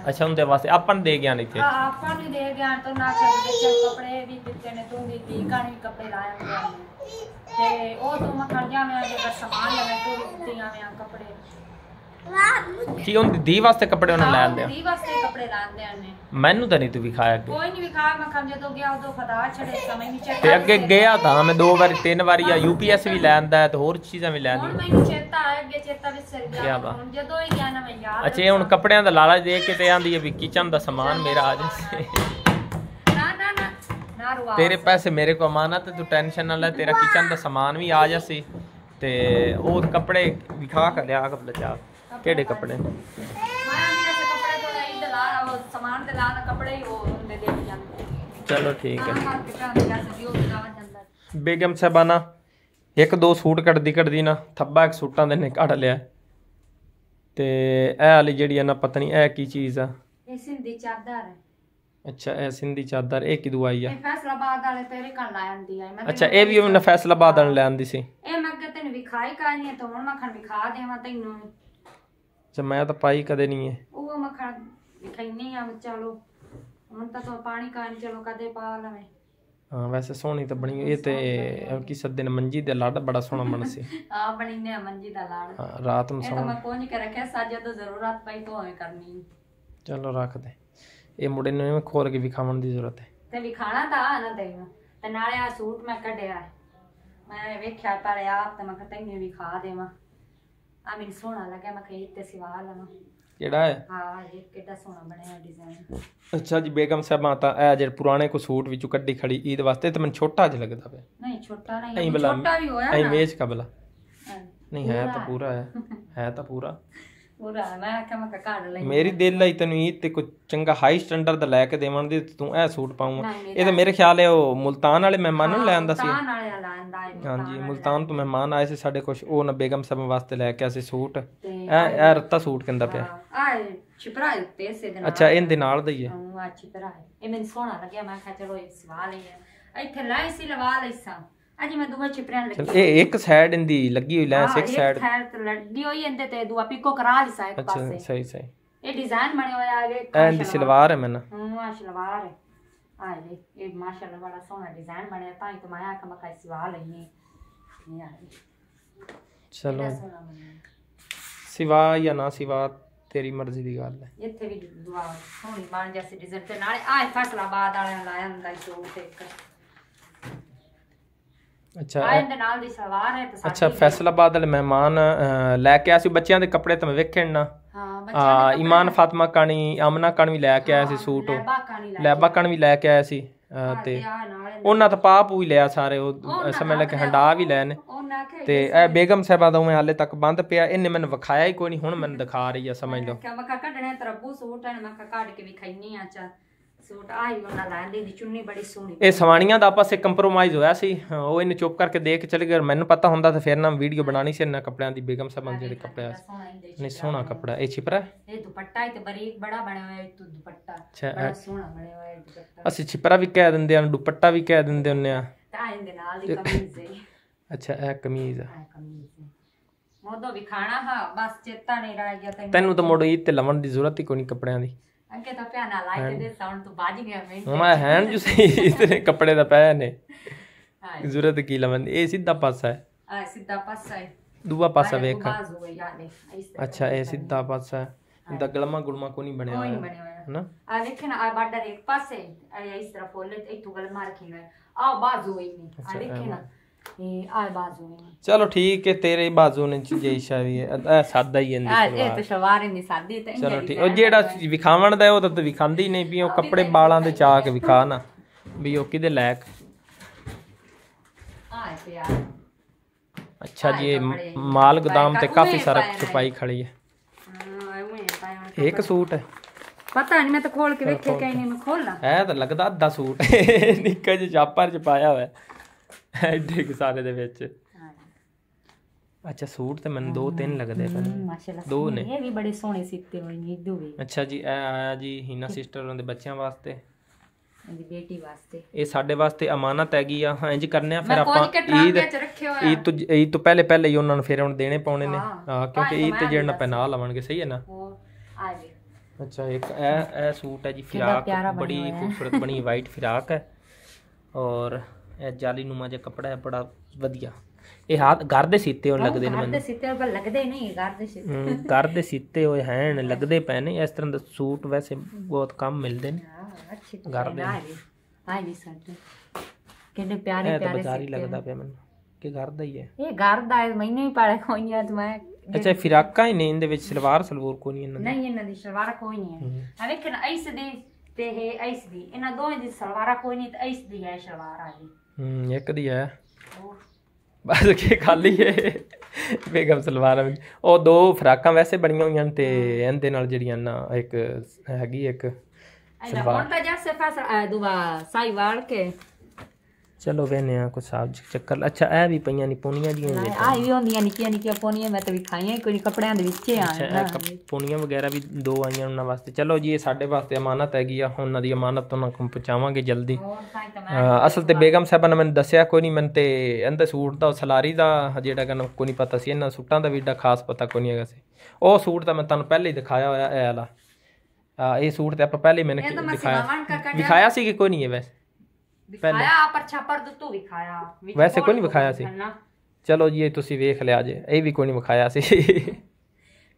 ਅੱਛਾ ਉਹਦੇ ਵਾਸਤੇ। ਆਪਾਂ ਦੇ ਗਿਆ ਨਹੀਂ ਹਾਂ ਆਪਾਂ ਨੂੰ ਦੇ ਗਿਆ। ਤਾਂ ਨਾ ਕਿ ਬੱਚੇ ਕੱਪੜੇ ਵੀ ਦਿੱਤੇ ਨੇ ਤੂੰ ਵੀ ਤੀ ਕਾਣੀ ਕੱਪੜੇ ਹੁੰਦੇ ਨੇ। ਤੇ ਉਹ ਤੂੰ ਮੈਂ ਖੜ ਜਾਵੇਂ ਜੇ ਸਮਾਨ ਲਵੇ ਕੀ ਉਹਦੀ ਦੀ ਵਾਸਤੇ ਕੱਪੜੇ ਉਹਨਾਂ ਲੈ ਆਂਦੇ ਆ ਦੀ ਵਾਸਤੇ ਕੱਪੜੇ ਲਾਉਂਦੇ ਨੇ ਮੈਨੂੰ ਤਾਂ ਨਹੀਂ ਤੂੰ ਵਿਖਾਇਆ ਅੱਗੇ। ਕੋਈ ਨਹੀਂ ਵਿਖਾ ਮੈਂ ਕੰਮ ਜਦੋਂ ਗਿਆ ਉਦੋਂ ਖਦਾ ਛੜੇ ਸਮਝ ਨਹੀਂ ਚੱਲਦਾ ਤੇ ਅੱਗੇ ਗਿਆ ਤਾਂ ਮੈਂ ਦੋ ਵਾਰੀ ਤਿੰਨ ਵਾਰੀ ਆ ਯੂਪੀਐਸ ਵੀ ਲੈ ਆਂਦਾ ਤੇ ਹੋਰ ਚੀਜ਼ਾਂ ਵੀ ਲੈ ਆਂਦੀ ਮੈਨੂੰ ਚੇਤਾ ਆਇਆ ਅੱਗੇ ਚੇਤਾ ਵੀ ਸਰ ਗਿਆ। ਹੁਣ ਜਦੋਂ ਹੀ ਗਿਆ ਨਾ ਮੈਂ ਯਾਦ ਅੱਛਾ ਹੁਣ ਕੱਪੜਿਆਂ ਦਾ ਲਾਲਚ ਦੇ ਕੇ ਤੇ ਆਂਦੀ ਹੈ ਵੀ ਕਿਚਨ ਦਾ ਸਮਾਨ ਮੇਰਾ ਆ ਜਾਏ ਨਾ ਨਾ ਨਾ ਨਾ ਰੁਆ। ਤੇਰੇ ਪੈਸੇ ਮੇਰੇ ਕੋ ਅਮਾਨਤ ਹੈ ਤੂੰ ਟੈਨਸ਼ਨ ਨਾ ਲੈ ਤੇਰਾ ਕਿਚਨ ਦਾ ਸਮਾਨ ਵੀ ਆ ਜਾਸੀ ਤੇ ਉਹ ਕੱਪੜੇ ਵਿਖਾ ਕੇ ਲਿਆ ਕੇ ਬਚਾ ਕਿਹੜੇ ਕੱਪੜੇ? ਨਹੀਂ ਸਮਾਨ ਦੇ ਲਾਣ ਹੀ ਉਹ ਹੁੰਦੇ ਦੇ ਜਾਂਦੇ ਚਲੋ ਠੀਕ ਹੈ। ਬੇਗਮ ਸਾਹਿਬਾਨਾ ਇੱਕ ਦੋ ਸੂਟ ਕੱਢਦੀ ਕੱਢਦੀ ਨਾ ਥੱਬਾ ਇੱਕ ਸੂਟਾਂ ਦੇ ਨੇ ਕੱਢ ਲਿਆ। ਤੇ ਇਹ ਵਾਲੀ ਜਿਹੜੀ ਆ ਨਾ ਪਤਾ ਨਹੀਂ ਇਹ ਕੀ ਚੀਜ਼ ਆ? ਇਹ ਸਿੰਧੀ ਚਾਦਰ ਹੈ। ਅੱਛਾ ਇਹ ਸਿੰਧੀ ਚਾਦਰ ਇਹ ਕਿਦੋਂ ਆਈ ਆ? ਇਹ ਫੈਸਲਾਬਾਦ ਵਾਲੇ ਤੇਰੇ ਕੰਨ ਲਾ ਹੈ ਮੈਂ ਅੱਛਾ ਇਹ ਵੀ ਉਹਨੇ ਫੈਸਲਾਬਾਦ ਵਾਲੇ ਲੈ ਆਂਦੀ ਸੀ। ਇਹ ਮੈਂ ਅੱਗੇ ਤੈਨੂੰ ਵਿਖਾਈ ਕਾਣੀ ਹੈ ਤਾਂ ਹੁਣ ਮੈਂ ਖਣ ਵਿਖਾ ਦੇਵਾਂ ਤੈਨੂੰ। ਅੱਛਾ ਮੈਂ ਤਾਂ ਪਾਈ ਕਦੇ ਨਹੀਂ ਹੈ ਉਹ ਮੈਂ ਖਣ ਵਿਖਾਈਨੀ ਆ ਚਲੋ। ਹੁਣ ਤਾਂ ਤੂੰ ਪਾਣੀ ਕਾਣ ਚਲੋ ਕਦੇ ਪਾ ਲਵੇਂ। ਹਾਂ ਵੈਸੇ ਸੋਹਣੀ ਤਾਂ ਬਣੀ ਇਹ ਤੇ ਕੀ ਸੱਦੇ ਨੇ ਮੰਜੀ ਦੇ ਲੱਡ ਬੜਾ ਸੋਹਣਾ ਬਣ ਸੀ। ਆ ਬਣੀ ਨੇ ਮੰਜੀ ਦਾ ਲਾੜ ਹਾਂ, ਰਾਤ ਨੂੰ ਸੌਣ ਮੈਂ ਕੋਈ ਕੇ ਰੱਖਿਆ ਸਾਜਾ ਤੋਂ ਜ਼ਰੂਰਤ ਪਈ ਤਾਂ ਹੋਵੇ ਕਰਨੀ ਚਲੋ ਰੱਖ ਦੇ। ਇਹ ਮੁੰਡੇ ਨੂੰ ਐਵੇਂ ਖੋਲ ਕੇ ਵਿਖਾਉਣ ਦੀ ਜ਼ਰੂਰਤ ਹੈ ਤੇ ਵਿਖਾਣਾ ਤਾਂ ਆ ਨਾ ਤੈਨੂੰ ਤੇ ਨਾਲੇ ਆ ਸੂਟ ਮੈਂ ਕੱਢਿਆ। ਮੈਂ ਵੇਖਿਆ ਪਰ ਆਪ ਤੇ ਮੈਂ ਕਿਹਾ ਤੈਨੂੰ ਵਿਖਾ ਦੇਵਾਂ। ਆ ਮੈਨੂੰ ਸੋਹਣਾ ਲੱਗਿਆ ਮੈਂ ਕਿਹਾ ਇਹ ਤੇ ਸਿਵਾ ਲਵਾਂ ਕਿਹੜਾ ਹੈ? ਹਾਂ ਇਹ ਕਿੱਡਾ ਸੋਹਣਾ ਬਣਿਆ ਡਿਜ਼ਾਈਨ ਅੱਛਾ ਜੀ ਬੇਗਮ ਸਾਹਿਬਾਂ ਤਾਂ ਇਹ ਜਿਹੜੇ ਪੁਰਾਣੇ ਕੋ ਸੂਟ ਵਿੱਚੋਂ ਕੱਢੀ ਖੜੀ ਈਦ ਵਾਸਤੇ ਤੇ ਮੈਨੂੰ ਛੋਟਾ ਜਿਹਾ ਲੱਗਦਾ ਪਿਆ। ਨਹੀਂ ਛੋਟਾ ਐਂ ਨਹੀਂ ਬਲਾ ਛੋਟਾ ਵੀ ਹੋਇਆ ਐਂ ਨਾ। ਵੇਚ ਕਬਲਾ ਹਾਂ, ਨਹੀਂ ਹੈ ਤਾਂ ਪੂਰਾ ਹੈ। ਹੈ ਤਾਂ ਪੂਰਾ। ਕੱਢ ਮੇਰੀ ਦਿਲ ਲਈ ਤੈਨੂੰ ਈਦ ਤੇ ਕੋਈ ਚੰਗਾ ਹਾਈ ਸਟੈਂਡਰਡ ਦਾ ਲੈ ਕੇ ਦੇਵਣ ਦੀ ਤੇ ਇਹ ਸੂਟ ਪਾਉਂਗਾ ਇਹ ਤਾਂ ਮੇਰੇ ਖਿਆਲ ਹੈ ਉਹ ਮੁਲਤਾਨ ਵਾਲੇ ਮਹਿਮਾਨ ਨੂੰ ਲੈ ਆਂਦਾ ਸੀ। ਲਾਂਦਾ ਹੈ ਹਾਂਜੀ ਮੁਲਤਾਨ ਤੋਂ ਮਹਿਮਾਨ ਆਏ ਸੀ ਸਾਡੇ ਕੁਛ ਉਹ ਨਾ ਬੇਗਮ ਸਾਹਿਬਾਂ ਵਾਸਤੇ ਲੈ ਕੇ ਆਏ ਸੀ ਸੂਟ। ਇਹ ਇਹ ਰੱਤਾ ਸੂਟ ਕਹਿੰਦਾ ਪਿਆ। ਆ ਛਿਪਰਾ ਉੱਤੇ ਇਸੇ ਦੇ ਨਾਲ। ਅੱਛਾ ਇਹਦੇ ਨਾਲ ਦਾ ਹੀ ਹੈ। ਹਾਂ ਆ ਛਿਪਰਾ ਹੈ। ਇਹ ਮੈਨੂੰ ਸੋਹਣਾ ਲੱਗਿਆ ਮੈਂ ਕਿਹਾ ਚਲੋ ਇਹ ਸਵਾ ਲਈਏ। ਇੱਥੇ ਲਾਈ ਸੀ ਲਵਾ ਲਈ ਸਾਂ ਅਜੀ ਮੈਂ ਦੂਆ ਛਿਪਰਿਆਂ ਲੱਗੀ ਚਲ ਇਹ ਇੱਕ ਸਾਈਡ ਇੰਦੀ ਲੱਗੀ ਹੋਈ ਲੈਂਸ ਇੱਕ ਸਾਈਡ ਸਾਈਡ ਤੇ ਲੱਗੀ ਹੋਈ ਇਹਦੇ ਤੇ ਦੂਆ ਪਿਕੋ ਕਰਾ ਲਈ ਸਾਂ ਇੱਕ ਅੱਛਾ ਪਾਸੇ ਸਹੀ ਸਹੀ ਇਹ ਡਿਜ਼ਾਈਨ ਬਣਿਆ ਹੋਇਆ ਹੈ ਵੇਖ ਐਂ ਦੀ ਸਲਵਾਰ ਹੈ ਮੈਨੂੰ ਹੂੰ ਆ ਸਲਵਾਰ ਹੈ ਆ ਲੈ ਇਹ ਮਾਸ਼ਾਅੱਲਾ ਬੜਾ ਸੋਹਣਾ ਡਿਜ਼ਾਈਨ ਬਣਿਆ ਤਾਂ ਹੀ ਤਾਂ ਮੈਂ ਆਖਿਆ ਮੈਂ ਕਿਹਾ ਸਵਾ ਲਈਏ ਇਹ ਆ ਲੈ ਚਲੋ ਬੜਾ ਸੋਹਣਾ ਬਣਿਆ ਸਿਵਾ ਜਾਂ ਨਾ ਸਿਵਾ ਤੇਰੀ ਮਰਜ਼ੀ ਦੀ ਗੱਲ ਹੈ ਇੱਥੇ ਵੀ ਦੁਆ ਸੋਹਣੀ ਬਣ ਜਾਸੀ ਡਿਜ਼ਾਈਨ ਤੇ ਨਾਲੇ ਆਹ ਫੈਸਲਾਬਾਦ ਵਾਲਿਆਂ ਨੇ ਲਾਇਆ ਹੁੰਦਾ ਸੂਟ ਇੱਕ ਅੱਛਾ ਆ ਇਹਦੇ ਨਾਲ ਦੀ ਸਲਵਾਰ ਹੈ ਤੇ ਅੱਛਾ ਫੈਸਲਾਬਾਦ ਵਾਲੇ ਮਹਿਮਾਨ ਲੈ ਕੇ ਆਏ ਸੀ ਬੱਚਿਆਂ ਦੇ ਕੱਪੜੇ ਤਾਂ ਮੈਂ ਵੇਖਣ ਨਾ ਹਾਂ ਆ ਇਮਾਨ ਫਾਤਮਾ ਕਾਣੀ ਆਮਨਾ ਕਾਣ ਵੀ ਲੈ ਕੇ ਆਇਆ ਸੀ ਸੂਟ। ਲੈਬਾ ਕਾਣੀ ਵੀ ਲੈ ਕੇ ਆਇਆ ਸੀ ਤੇ ਉਹਨਾਂ ਤਾਂ ਪਾਪ ਹੀ ਲਿਆ ਸਾਰੇ ਉਹ ਸਮਝ ਲੈ ਕੇ ਹੰਡਾ ਵੀ ਆਖਿਆ ਤੇ ਇਹ ਬੇਗਮ ਸਾਹਿਬਾ ਦਾ ਉਵੇਂ ਹਾਲੇ ਤੱਕ ਬੰਦ ਪਿਆ ਇਹਨੇ ਮੈਨੂੰ ਵਿਖਾਇਆ ਹੀ ਕੋਈ ਨਹੀਂ ਹੁਣ ਮੈਨੂੰ ਦਿਖਾ ਰਹੀ ਆ ਸਮਝ ਲਓ। ਮੈਂ ਕੱਢਣੇ ਤਰਬੂ ਸੂਟ ਹੈ ਮੈਂ ਕੱਢ ਕੇ ਵੀ ਖਾਈਨੀ ਆ ਚਾ ਸੂਟ ਆਈ ਉਹਨਾਂ ਲੈਂਦੀ ਦੀ ਚੁੰਨੀ ਬੜੀ ਸੋਹਣੀ ਇਹ ਸਵਾਣੀਆਂ ਦਾ ਆਪਸ ਵਿੱਚ ਕੰਪਰੋਮਾਈਜ਼ ਹੋਇਆ ਸੀ। ਉਹ ਇਹਨੂੰ ਚੁੱਪ ਕਰਕੇ ਦੇਖ ਕੇ ਚਲੇ ਗਏ ਮੈਨੂੰ ਪਤਾ ਹੁੰਦਾ ਤਾਂ ਫਿਰ ਨਾ ਵੀਡੀਓ ਬਣਾਣੀ ਸੀ ਇਹਨਾਂ ਕੱਪੜਿਆਂ ਦੀ ਬੇਗਮ ਸਾਹਿਬਾਂ ਦੇ ਜਿਹੜੇ ਕੱਪੜੇ ਨਹੀਂ ਸੋਹਣਾ ਕੱਪੜਾ ਇਹ ਛਿਪਰਾ? ਇਹ ਦੁਪੱਟਾ ਹੈ ਤੇ ਬਰੀਕ ਬੜਾ ਬਣਿਆ ਹੋਇਆ ਤੂੰ ਦੁਪੱਟਾ। ਅੱਛਾ ਬੜਾ ਸੋਹਣਾ ਬਣਿਆ ਹੋਇਆ ਦੁਪੱਟਾ। ਅਸੀਂ ਛਿਪਰਾ ਵੀ ਕਹਿ ਦਿੰਦੇ ਆ ਦੁਪੱਟਾ ਵੀ ਕਹਿ ਦਿੰਦੇ ਹੁੰਦੇ ਆ ਤਾਂ ਇਹਦੇ ਨਾਲ ਦੀ ਕਮੀਜ਼ ਹੈ। ਅੱਛਾ ਇਹ ਕਮੀਜ਼ ਆ। ਕਮੀਜ਼ ਹੈ। ਮੋਦੋ ਵੀ ਖਾਣਾ ਹਾਂ ਬਸ ਚੇਤਾ ਨਹੀਂ ਰਹਿ ਗਿਆ ਤੈਨੂੰ। ਤਾਂ ਮੋੜ ਤੇ ਲਵਣ ਦੀ ਜ਼ਰੂਰਤ ਹੀ ਕੋਈ ਨਹੀਂ ਕੱਪੜਿਆਂ ਦੀ। ਅੱਗੇ ਤਾਂ ਪਿਆ ਨਾ ਲਾਈਟ ਦੇ ਸਾਊਂਡ ਤੋਂ ਬਾਜ ਗਿਆ ਮੈਂ ਹੁਣ ਮੈਂ ਹੈਂਡ ਜੂ ਸਹੀ ਇਤਨੇ ਕੱਪੜੇ ਦਾ ਪਏ ਨੇ। ਹਾਂ ਜ਼ਰੂਰਤ ਕੀ ਲਵਣ ਦੀ ਇਹ ਸਿੱਧਾ ਪਾਸਾ ਹੈ। ਆ ਸਿੱਧਾ ਪਾਸਾ ਹੈ। ਦੂਆ ਪਾਸਾ ਵੇਖ। ਹੋ ਅੱਛਾ ਇਹ ਸਿੱਧਾ ਪਾਸਾ ਹੈ। ਇਹਦਾ ਗਲਮਾ ਗੁਲਮਾ ਕੋ ਨਹੀਂ ਬਣਿਆ ਹੋਇਆ ਹਨਾ? ਆ ਵੇਖੇ ਨਾ ਆ ਬਾਰਡਰ ਇੱਕ ਪਾਸੇ ਆ ਇਸ ਤਰ੍ਹਾਂ ਫੋਲੇ ਇੱਥੋਂ ਗਲ ਮਾਰ ਕੇ ਹੋਇਆ ਆ ਬਾਜ਼ੂ ਹੀ ਨਹੀਂ ਆ ਵੇਖੇ ਨਾ। ਇਹ ਆ ਬਾਜ਼ੂ ਹੀ ਨਹੀਂ ਚਲੋ ਠੀਕ ਹੈ ਤੇਰੇ ਬਾਜ਼ੂ ਨੇ ਜੇਸ਼ਾ ਵੀ ਹੈ। ਇਹ ਸਾਦਾ ਹੀ ਹੈ ਆ ਇਹ ਤਾਂ ਸ਼ਵਾਰ ਨਹੀਂ ਸਾਦੀ ਤੇ ਚਲੋ ਠੀਕ ਉਹ ਜਿਹੜਾ ਵਿਖਾਵਣ ਦਾ ਹੈ, ਉਹ ਤਾਂ ਤੂੰ ਵਿਖਾਉਂਦੀ ਨਹੀਂ ਵੀ ਉਹ ਕੱਪੜੇ ਬਾਲਾਂ ਦੇ ਚਾ ਕੇ ਵਿਖਾ ਨਾ ਵੀ ਉਹ ਕਿਹਦੇ ਲਾਇਕ। ਆ ਪਿਆ ਅੱਛਾ ਜੀ ਇਹ ਮਾਲ ਗੋਦਾਮ ਤੇ ਕਾਫੀ ਸਾਰਾ ਛੁਪਾਈ ਖੜੀ ਹੈ। ਹਾਂ ਇੱਕ ਸੂਟ ਹੈ। ਪਤਾ ਨਹੀਂ ਮੈਂ ਤਾਂ ਖੋਲ ਕੇ ਵੇਖੇ ਕहीं ਨਹੀਂ ਮੈਂ ਖੋਲਣਾ ਇਹ ਤਾਂ ਲੱਗਦਾ ਅੱਧਾ ਸੂਟ। ਨਿੱਕਾ ਜਿਹਾ ਚਾਪਰ ਚ ਪਾਇਆ ਹੋਇਆ। ਹੈ ਐਡੇ ਕੁ ਸਾਰੇ ਦੇ ਵਿੱਚ। ਅੱਛਾ ਸੂਟ ਤੇ ਮੈਨੂੰ ਦੋ ਤਿੰਨ ਲੱਗਦੇ ਪਏ। ਮਾਸ਼ਾਅੱਲਾ ਦੋ ਨੇ? ਇਹ ਵੀ ਬੜੇ ਸੋਹਣੇ ਸੀਤੇ ਹੋਏ ਨੇ ਇਦੂ ਵੀ। ਅੱਛਾ ਜੀ ਇਹ ਆਇਆ ਜੀ ਹੀਨਾ ਸਿਸਟਰ ਉਹਨਾਂ ਦੇ ਬੱਚਿਆਂ ਵਾਸਤੇ। ਇਹਦੀ ਬੇਟੀ ਵਾਸਤੇ। ਇਹ ਸਾਡੇ ਵਾਸਤੇ ਅਮਾਨਤ ਹੈਗੀ ਆ ਹਾਂ ਇੰਜ ਕਰਨੇ ਆ ਫਿਰ ਆਪਾਂ ਈਦ ਈਦ ਤੋਂ ਈਦ ਤੋਂ ਪਹਿਲੇ ਪਹਿਲੇ ਹੀ ਉਹਨਾਂ ਨੂੰ ਫਿਰ ਹੁਣ ਦੇਣੇ ਪਾਉਣੇ ਨੇ। ਹਾਂ। ਕਿਉਂਕਿ ਈਦ ਤੇ ਜਿਹੜਾ ਪਹਿਨਾ ਲਵਾਂਗੇ ਸਹੀ ਹੈ ਨਾ? ਆ ਗਏ। ਅੱਛਾ ਇੱਕ ਇਹ ਇਹ ਸੂਟ ਹੈ ਜੀ ਫਿਰਾਕ ਬੜੀ। ਖੂਬਸੂਰਤ ਬਣੀ ਵਾਈਟ ਫਿਰਾਕ ਹੈ। ਔਰ ਇਹ ਜਾਲੀ ਨੂਮਾ ਜਿਹਾ ਕੱਪੜਾ ਹੈ ਬੜਾ ਵਧੀਆ। ਇਹ ਹੱਥ ਘਰ ਦੇ ਸੀਤੇ ਹੋਣ ਲੱਗਦੇ ਨੇ ਘਰ ਦੇ ਸਿੱਤੇ ਪਰ ਲੱਗਦੇ ਨਹੀਂ ਘਰ ਦੇ ਸਿੱਤੇ। ਹੂੰ, ਘਰ ਦੇ ਸੀਤੇ ਹੋਏ ਹਨ ਲੱਗਦੇ ਪਏ ਨੇ। ਇਸ ਤਰ੍ਹਾਂ ਦੇ ਸੂਟ ਵੈਸੇ ਬਹੁਤ ਕਮ ਮਿਲਦੇ ਨੇ। ਅੱਛੇ ਘਰ ਦੇ ਆਈ ਨਹੀਂ ਸਾਡੇ। ਕਿੰਨੇ ਪਿਆਰੇ ਇਹ ਤਾਂ ਲੱਗਦਾ ਪਿਆ ਮੈਨੂੰ ਕਿ ਘਰ ਦਾ ਹੀ ਹੈ। ਇਹ ਘਰ ਦਾ ਹੈ ਮੈਨੂੰ ਹੀ ਪਾਲੇ ਕੋਈਆਂ ਤੇ ਮੈਂ ਅੱਛਾ ਫਿਰਾਕਾਂ ਹੀ ਨੇ ਇਹਦੇ ਵਿੱਚ ਸਲਵਾਰ ਸਲਵੂਰ ਕੋਈ ਨਹੀਂ ਇਹਨਾਂ ਦੀ? ਨਹੀਂ ਇਹਨਾਂ ਦੀ ਸਲਵਾਰ ਕੋਈ ਨਹੀਂ ਹੈ। ਆ ਵੇਖਣ ਐਸ ਦੀ ਤੇ ਇਹ ਐਸ ਦੀ। ਇਹਨਾਂ ਦੋਵੇਂ ਦੀ ਸਲਵਾਰ ਕੋਈ ਨਹੀਂ ਤੇ ਐਸ ਦੀ ਹੈ ਸਲਵਾਰ ਆ ਜੀ। ਹੂੰ ਇੱਕ ਦੀ ਹੈ। ਬਸ ਕੀ ਖਾਲੀ ਹੈ ਬੇਗਮ ਸਲਵਾਰ ਉਹ ਦੋ ਫਰਾਕਾਂ ਵੈਸੇ ਬਣੀਆਂ ਹੋਈਆਂ ਨੇ ਤੇ ਇਹਦੇ ਨਾਲ ਜਿਹੜੀਆਂ ਨਾ ਇੱਕ ਹੈਗੀ ਇੱਕ ਇਹਦਾ ਹੁਣ ਤਾਂ ਜੈਸੇ ਫਸਲ ਦੁਆ ਸਾਈ ਵਾਲ ਕੇ। ਚਲੋ ਵੇਨੇ ਆ ਕੁਛ ਸਾਬ ਚੱਕਰ ਅੱਛਾ ਇਹ ਵੀ ਪਈਆਂ ਨਹੀਂ ਪੂਨੀਆਂ ਜੀਆਂ ਨੇ ਆ ਵੀ ਹੁੰਦੀਆਂ ਨਿੱਕੀਆਂ ਨਿੱਕੀਆਂ ਪੋਨੀਆਂ ਮੈਂ ਤਾਂ ਵੀ ਖਾਈਆਂ ਕੋਈ ਨੀ, ਕੱਪੜਿਆਂ ਦੇ ਵਿੱਚ ਹੀ ਅੱਛਾ ਪੂਨੀਆਂ ਵਗੈਰਾ ਵੀ ਦੋ ਆਈਆਂ ਉਹਨਾਂ ਵਾਸਤੇ। ਚਲੋ ਜੀ ਇਹ ਸਾਡੇ ਵਾਸਤੇ ਅਮਾਨਤ ਹੈਗੀ ਆ ਉਹਨਾਂ ਦੀ ਅਮਾਨਤ ਉਹਨਾਂ ਕੋਲ ਪਹੁੰਚਾਵਾਂਗੇ ਜਲਦੀ। ਤਾਂ ਅਸਲ ਤੇ ਬੇਗਮ ਸਾਹਿਬਾ ਨੇ ਮੈਨੂੰ ਦੱਸਿਆ ਕੋਈ ਨਹੀਂ ਮੈਨੂੰ ਤੇ ਇਹਦਾ ਸੂਟ ਦਾ ਸਲਾਰੀ ਦਾ ਜਿਹੜਾ ਕਿ ਕੋਈ ਨਹੀਂ ਪਤਾ ਸੀ ਇਹਨਾਂ ਸੂਟਾਂ ਦਾ ਵੀ ਏਡਾ ਖਾਸ ਪਤਾ ਕੋਈ ਨਹੀਂ ਹੈਗਾ ਸੀ। ਉਹ ਸੂਟ ਤਾਂ ਮੈਂ ਤੁਹਾਨੂੰ ਪਹਿਲੇ ਹੀ ਦਿਖਾਇਆ ਹੋਇਆ ਇਹ ਵਾਲਾ। ਆ ਇਹ ਸੂਟ ਤੇ ਆਪਾਂ ਪਹਿਲੇ ਹੀ ਮੈंने ਇਹ ਤਾਂ ਮੈਂ ਦਿਖਾਇਆ ਵਿਖਾਇਆ ਸੀ ਕਿ ਕੋਈ ਨਹੀਂ ਹੈ ਵੈਸੇ। ਵਿਖਾਇਆ ਪਰ ਛਾਪਰ ਦੁੱਤੂ ਵਿਖਾਇਆ। ਵੈਸੇ ਕੋਈ ਨਹੀਂ ਵਿਖਾਇਆ ਸੀ। ਚਲੋ ਜੀ ਇਹ ਤੁਸੀਂ ਵੇਖ ਲਿਆ ਜੇ। ਇਹ ਵੀ ਕੋਈ ਨਹੀਂ ਵਿਖਾਇਆ ਸੀ।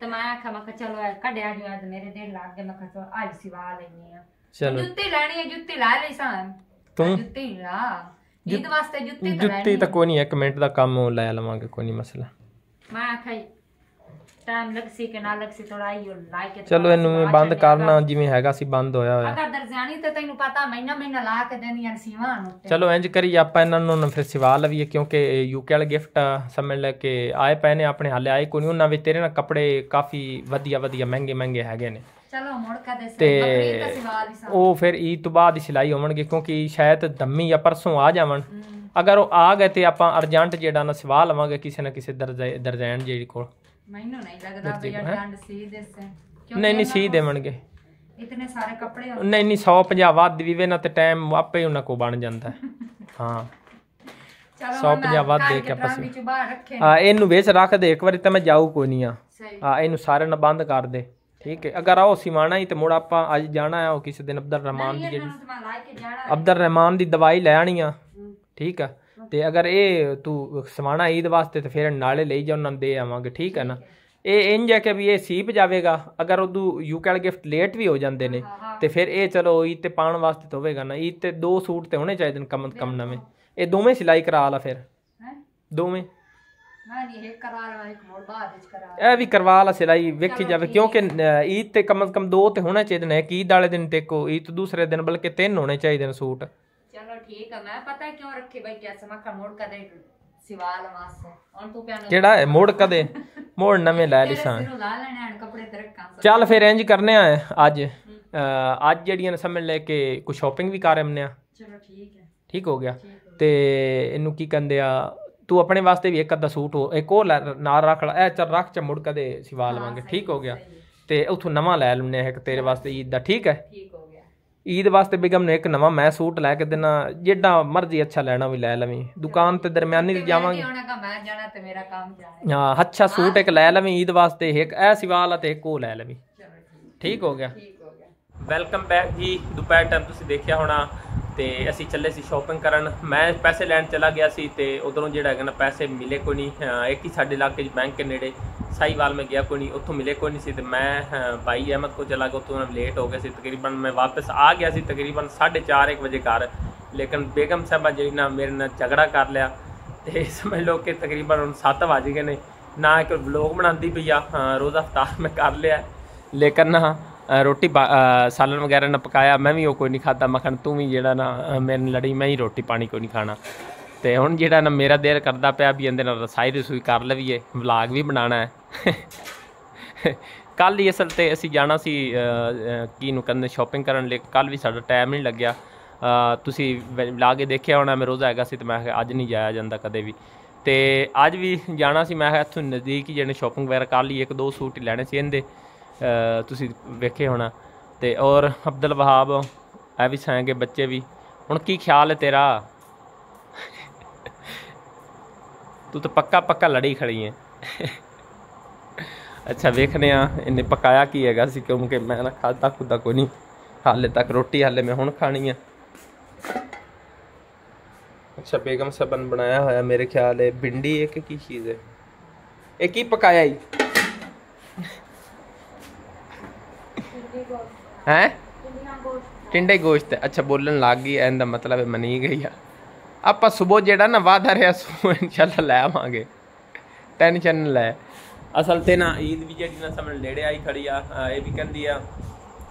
ਤੇ ਮੈਂ ਆਖਿਆ ਮੈਂ ਕਿਹਾ ਚਲੋ ਕੱਢਿਆ ਜੋ ਅੱਜ ਮੇਰੇ ਦਿਨ ਲੱਗ ਗਏ ਮੈਂ ਕਿਹਾ ਚਲੋ ਅੱਜ ਸਿਵਾ ਲੈਣੀ ਆ ਚਲੋ। ਜੁੱਤੀ ਲੈਣੀ ਹੈ ਜੁੱਤੀ ਲੈ ਲਈ ਸਾਂ। ਤੂੰ? ਜੁੱਤੀ ਲਾ। ਜਿੱਦ ਵਾਸਤੇ ਜੁੱਤੀ ਤਾਂ ਜੁੱਤੀ ਤਾਂ ਕੋਈ ਨਹੀਂ ਇੱਕ ਮਿੰਟ ਦਾ ਕੰਮ ਲੈ ਲਵਾਂਗੇ ਕੋਈ ਨਹੀਂ ਮਸਲਾ। ਮੈਂ ਆਖਿਆ ਟਾਈਮ ਲੱਗ ਸੀ ਕਿ ਨਾ ਲੱਗ ਸੀ ਥੋੜਾ ਹੀ ਲਾਇ ਕੇ ਚਲੋ ਇਹਨੂੰ ਮੈਂ ਬੰਦ ਕਰਨਾ ਜਿਵੇਂ ਹੈਗਾ ਸੀ ਬੰਦ ਹੋਇਆ ਹੋਇਆ। ਅਗਰ ਦਰਜਾਨੀ ਤੇ ਤੈਨੂੰ ਪਤਾ ਮਹੀਨਾ ਮਹੀਨਾ ਲਾ ਕੇ ਦੇਣੀਆਂ ਸੀਵਾਂ ਨੂੰ ਚਲੋ ਇੰਜ ਕਰੀ ਆਪਾਂ ਇਹਨਾਂ ਨੂੰ ਫਿਰ ਸਿਵਾ ਲਵੀਏ ਕਿਉਂਕਿ ਯੂਕੇ ਵਾਲੇ ਗਿਫਟ ਸਮਝ ਲੈ ਕੇ ਆਏ ਪਏ ਨੇ ਆਪਣੇ ਹਾਲੇ ਆਏ ਕੋਈ ਨਹੀਂ ਉਹਨਾਂ ਵਿੱਚ ਤੇਰੇ ਨਾਲ ਕੱਪੜੇ ਕਾਫੀ ਵਧੀਆ ਵਧੀਆ ਮਹਿੰਗੇ ਮਹਿੰਗੇ ਹੈਗੇ ਨੇ। ਚਲੋ ਮੁੜ ਕਦੇ ਤੇ ਉਹ ਫਿਰ ਈਦ ਤੋਂ ਬਾਅਦ ਹੀ ਸਿਲਾਈ ਹੋਣਗੇ ਕਿਉਂਕਿ ਸ਼ਾਇਦ ਦੰਮੀ ਜਾਂ ਪਰਸੋਂ ਆ ਜਾਵਣ। ਅਗਰ ਉਹ ਆ ਗਏ ਤੇ ਆਪਾਂ ਅਰਜੈਂਟ ਜਿਹੜਾ ਨਾ ਸਿਵਾ ਲਵਾਂਗੇ ਕਿਸੇ ਨਾ ਕਿਸੇ ਦਰਜੇ ਦਰਜੈਨ ਜਿਹੜੀ ਕੋਲ। ਮੈਨੂੰ ਨਹੀਂ ਲੱਗਦਾ ਵੀ ਡੰਡ ਸੀ ਦੇ ਸੇ ਨਹੀਂ ਨਹੀਂ ਸੀ ਦੇਵਣਗੇ। ਇਤਨੇ ਸਾਰੇ ਕੱਪੜੇ ਨਹੀਂ ਨਹੀਂ 150 ਵੱਧ ਵੀ ਵੇ ਨਾ ਤੇ ਟਾਈਮ ਆਪੇ ਉਹਨਾਂ ਕੋ ਬਣ ਜਾਂਦਾ। ਹੈ। ਹਾਂ ਚਲੋ ਸੌ ਪੰਜਾਹ ਵੱਧ ਦੇ ਕੇ ਆਪਾਂ ਵਿੱਚ ਬਾਹਰ ਰੱਖੇ ਆ ਇਹਨੂੰ ਵਿੱਚ ਰੱਖ ਦੇ ਇੱਕ ਵਾਰੀ ਤਾਂ ਮੈਂ ਜਾਊ ਕੋਈ ਨਹੀਂ ਆ। ਇਹਨੂੰ ਸਾਰੇ ਨਾਲ ਬੰਦ ਕਰ ਦੇ। ਠੀਕ ਹੈ ਅਗਰ ਆਓ ਸਿਵਾਣਾ ਹੀ ਤੇ ਮੁੜ ਆਪਾਂ ਅੱਜ ਜਾਣਾ ਉਹ ਕਿਸੇ ਦਿਨ ਅਬਦਰ ਰਹਿਮਾਨ ਦੀ ਜਿਹੜੀ ਨੂੰ ਅਬਦਰ ਰਹਿਮਾਨ ਦੀ ਦਵਾਈ ਲੈ ਆਣੀ ਆ। ਠੀਕ ਆ। ਤੇ ਅਗਰ ਇਹ ਤੂੰ ਸਮਾਣਾ ਈਦ ਵਾਸਤੇ ਤੇ ਫਿਰ ਨਾਲੇ ਲਈ ਜਾ ਉਹਨਾਂ ਨੂੰ ਦੇ ਆਵਾਂਗੇ ਠੀਕ ਹੈ ਨਾ? ਇਹ ਇੰਜ ਹੈ ਕਿ ਵੀ ਇਹ ਸੀਪ ਜਾਵੇਗਾ ਅਗਰ ਉਦੋਂ ਯੂਕੇ ਵਾਲੇ ਗਿਫਟ ਲੇਟ ਵੀ ਹੋ ਜਾਂਦੇ ਨੇ ਤੇ ਫਿਰ ਇਹ ਚਲੋ ਈਦ ਤੇ ਪਾਉਣ ਵਾਸਤੇ ਤਾਂ ਹੋਵੇਗਾ ਨਾ ਈਦ ਤੇ ਦੋ ਸੂਟ ਤੇ ਹੋਣੇ ਚਾਹੀਦੇ ਨੇ ਕਮ ਕਮ ਨਵੇਂ। ਇਹ ਦੋਵੇਂ ਸਿਲਾਈ ਕਰਾ ਲਾ ਫਿਰ। ਦੋਵੇਂ। ਇਹ ਕਰਾ ਲਵਾਂ ਇੱਕ ਮੋੜ ਬਾਅਦ ਵਿੱਚ ਕਰਾ ਇਹ ਵੀ ਕਰਵਾ ਲਾ ਸਿਲਾਈ ਵੇਖੀ ਜਾਵੇ ਕਿਉਂਕਿ ਈਦ ਤੇ ਕਮ ਕਮ ਦੋ ਤੇ ਹੋਣੇ ਚਾਹੀਦੇ ਨੇ ਇੱਕ ਈਦ ਵਾਲੇ ਦਿਨ ਤੇ ਕੋ ਈਦ ਤੋਂ ਦੂਸਰੇ ਦਿਨ ਬਲਕਿ ਤਿੰਨ ਹੋਣੇ ਚਾਹੀਦੇ ਨੇ ਸੂਟ। ਚਲੋ ਠੀਕ ਹੈ ਮੈਂ ਪਤਾ ਕਿਉਂ ਰੱਖੇ ਬਈ ਕਿਆ ਸਮਾ ਕਾ ਮੋੜ ਕਦੇ ਸਿਵਾ ਲਵਾਂ ਸੇ। ਹੁਣ ਤੂੰ ਪਿਆਨੋ ਕਿਹੜਾ ਹੈ? ਮੋੜ ਕਦੇ? ਮੋੜ ਨਵੇਂ ਲੈ ਲਈ ਸਾਂ। ਸਿਰੋਂ ਲਾ ਲੈਣੇ ਹਨ ਕੱਪੜੇ ਤੇ ਰੱਖਾਂ ਸੋ ਚੱਲ ਫਿਰ ਇੰਜ ਕਰਨੇ ਆ ਅੱਜ। ਅੱਜ ਜਿਹੜੀਆਂ ਨੇ ਸਮਝ ਲੈ ਕੇ ਕੁਝ ਸ਼ਾਪਿੰਗ ਵੀ ਕਰ ਆਉਂਦੇ ਆ। ਚਲੋ ਠੀਕ ਹੈ ਠੀਕ ਹੋ ਗਿਆ। ਤੇ ਇਹਨੂੰ ਕੀ ਕਹਿੰਦੇ ਆ? ਤੂੰ ਆਪਣੇ ਵਾਸਤੇ ਵੀ ਇੱਕ ਅੱਧਾ ਸੂਟ ਹੋ ਇੱਕ ਲੈ- ਨਾਲ ਰੱਖ ਲੈ। ਇਹ ਚੱਲ ਰੱਖ ਚ ਮੁੜ ਕਦੇ ਸਿਵਾ ਲਵਾਂਗੇ। ਠੀਕ ਹੋ ਗਿਆ। ਤੇ ਉਥੋਂ ਨਵਾਂ ਲੈ ਲੈਣੇ ਆ ਇੱਕ ਤੇਰੇ ਵਾਸਤੇ ਈਦ ਦਾ। ਠੀਕ ਹੈ? ਠੀਕ ਹੋ ਈਦ ਵਾਸਤੇ ਬਿਗਮ ਨੇ ਇੱਕ ਨਵਾਂ ਮੈਂ ਸੂਟ ਲੈ ਕੇ ਦੇਣਾ ਜਿੱਡਾ ਮਰਜ਼ੀ ਅੱਛਾ ਲੈਣਾ ਵੀ ਲੈ ਲਵੀਂ। ਦੁਕਾਨ ਤੇ ਦਰਮਿਆਨੀ ਤੇ ਜਾਵਾਂਗੇ ਆਉਣਾ ਕਾ ਮੈਂ ਜਾਣਾ ਤੇ ਮੇਰਾ ਕੰਮ ਜਾਣਾ ਹਾਂ ਅੱਛਾ ਸੂਟ ਇੱਕ ਲੈ ਲਵੀਂ ਈਦ ਵਾਸਤੇ ਇੱਕ ਇਹ ਸਿਵਾ ਲਾ ਤੇ ਇੱਕ ਉਹ ਲੈ ਲਵੀਂ। ਚਲੋ ਠੀਕ। ਠੀਕ ਹੋ ਗਿਆ? ਠੀਕ ਹੋ ਗਿਆ। ਵੈਲਕਮ ਬੈਕ ਜੀ ਦੁਪਹਿਰ ਟਾਈਮ ਤੁਸੀਂ ਦੇਖਿਆ ਹੋਣਾ। ਤੇ ਅਸੀਂ ਚੱਲੇ ਸੀ ਸ਼ਾਪਿੰਗ ਕਰਨ। ਮੈਂ ਪੈਸੇ ਲੈਣ ਚਲਾ ਗਿਆ ਸੀ ਤੇ ਉਧਰੋਂ ਜਿਹੜਾ ਹੈਗਾ ਨਾ ਪੈਸੇ ਮਿਲੇ ਕੋਈ ਨਹੀਂ। ਇੱਕ ਹੀ ਸਾਡੇ ਇਲਾਕੇ 'ਚ ਬੈਂਕ ਦੇ ਨੇੜੇ ਸਾਈਵਾਲ ਮੈਂ ਗਿਆ ਕੋਈ ਨਹੀਂ ਉੱਥੋਂ ਮਿਲੇ ਕੋਈ ਨਹੀਂ ਸੀ ਤੇ ਮੈਂ ਅਹ, ਭਾਈ ਅਹਿਮਦ ਕੋ ਚਲਾ ਗਿਆ ਉੱਥੋਂ ਮੈਂ ਲੇਟ ਹੋ ਗਿਆ ਸੀ। ਤਕਰੀਬਨ ਮੈਂ ਵਾਪਸ ਆ ਗਿਆ ਸੀ ਤਕਰੀਬਨ 4:30 ਵਜੇ ਘਰ। ਲੇਕਿਨ ਬੇਗਮ ਸਾਹਿਬਾ ਜਿਹੜੀ ਨਾ ਮੇਰੇ ਨਾਲ ਝਗੜਾ ਕਰ ਲਿਆ ਤੇ ਸਮਝ ਲਓ ਕਿ ਤਕਰੀਬਨ ਹੁਣ 7 ਵਜ ਗਏ ਨੇ। ਨਾ ਇੱਕ ਵਲੋਗ ਬਣਾਉਂਦੀ ਪਈ ਆ ਹਾਂ, ਰੋਜ਼ਾ ਇਫਤਾਰ ਮੈਂ ਕਰ ਲਿਆ। ਲੇਕਿਨ ਨਾ ਅ, ਰੋਟੀ ਬਾ- ਅ, ਸਾਲਨ ਵਗੈਰਾ ਨਾ ਪਕਾਇਆ ਮੈਂ ਵੀ ਉਹ ਕੋਈ ਨਹੀਂ ਖਾਦਾ ਮੱਖਣ ਤੂੰ ਵੀ ਜਿਹੜਾ ਨਾ ਮੇਰੇ ਲੜੀ ਮੈਂ ਹੀ ਰੋਟੀ ਪਾਣੀ ਕੋਈ ਨਹੀਂ ਖਾਣਾ। ਤੇ ਹੁਣ ਜਿਹੜਾ ਨਾ ਮੇਰਾ ਦਿਲ ਕਰਦਾ ਪਿਆ ਵੀ ਇਹਦੇ ਨਾਲ ਰਸਾਈ ਰਸੂਈ ਕਰ ਲਈਏ ਵਲੌਗ ਵੀ ਬਣਾਉਣਾ ਹੈ। ਕੱਲ ਹੀ ਅਸਲ ਤੇ ਅਸੀਂ ਜਾਣਾ ਸੀ ਕੀ ਨੂੰ ਕਹਿੰਦੇ ਸ਼ਾਪਿੰਗ ਕਰਨ ਲਈ। ਕੱਲ ਵੀ ਸਾਡਾ ਟਾਈਮ ਨਹੀਂ ਲੱਗਿਆ। ਤੁਸੀਂ ਵਲੌਗ ਹੀ ਦੇਖਿਆ ਹੋਣਾ ਮੈਂ ਰੋਜ਼ਾ ਹੈਗਾ ਸੀ ਤੇ ਮੈਂ ਕਿਹਾ ਅੱਜ ਨਹੀਂ ਜਾਇਆ ਜਾਂਦਾ ਕਦੇ ਵੀ। ਤੇ ਅੱਜ ਵੀ ਜਾਣਾ ਸੀ ਮੈਂ ਕਿਹਾ ਇੱਥੋਂ ਨਜ਼ਦੀਕ ਹੀ ਜਿਹੜੇ ਸ਼ਾਪਿੰਗ ਵਗੈਰਾ ਕਰ ਲਈ ਇੱਕ ਦੋ ਸੂਟ ਹੀ ਲੈਣੇ ਸੀ ਇਹਦੇ। ਤੁਸੀਂ ਵੇਖੇ ਹੋਣਾ। ਤੇ ਔਰ ਅਬਦੁਲ ਵਹਾਬ, ਇਹ ਵੀ ਸਾਂਗੇ ਬੱਚੇ ਵੀ। ਹੁਣ ਕੀ ਖਿਆਲ ਹੈ ਤੇਰਾ? ਤੂੰ ਤਾਂ ਪੱਕਾ ਪੱਕਾ ਲੜੀ ਖੜੀ ਹੈ। ਅੱਛਾ ਵੇਖਨੇ ਆ ਇਹਨੇ ਪਕਾਇਆ ਕੀ ਹੈਗਾ ਸੀ, ਕਿਉਂਕਿ ਮੈਂ ਨਾ ਖਾਦਾ ਖੁਦਾ ਕੋਈ ਨਹੀਂ। ਹਾਲੇ ਤੱਕ ਰੋਟੀ ਹਾਲੇ ਮੈਂ ਹੁਣ ਖਾਣੀ ਆ ਅੱਛਾ, ਬੇਗਮ ਸਬਨ ਬਣਾਇਆ ਹੋਇਆ, ਮੇਰੇ ਖਿਆਲ ਹੈ, ਭਿੰਡੀ ਇੱਕ ਕੀ ਚੀਜ਼ ਹੈ? ਇਹ ਕੀ ਪਕਾਇਆ ਹੀ ਹੈ? ਟਿੰਡੇ ਗੋਸ਼ਤ ਅੱਛਾ ਬੋਲਣ ਲੱਗ ਗਈ ਐਂ ਦਾ ਮਤਲਬ ਹੈ ਮਨੀ ਗਈ ਆ। ਆਪਾਂ ਸਵੇਰ ਜਿਹੜਾ ਨਾ ਵਾਦਾ ਰਿਹਾ ਸੋ ਇਨਸ਼ਾਅੱਲਾ ਲੈ ਆਵਾਂਗੇ। ਟੈਨਸ਼ਨ ਨਾ ਲੈ। ਅਸਲ ਤੇ ਨਾ ਈਦ ਵੀ ਜਿਹੜੀ ਨਾ ਸਮਝ ਨੇੜੇ ਆਈ ਖੜੀ ਆ ਇਹ ਵੀ ਕਹਿੰਦੀ ਆ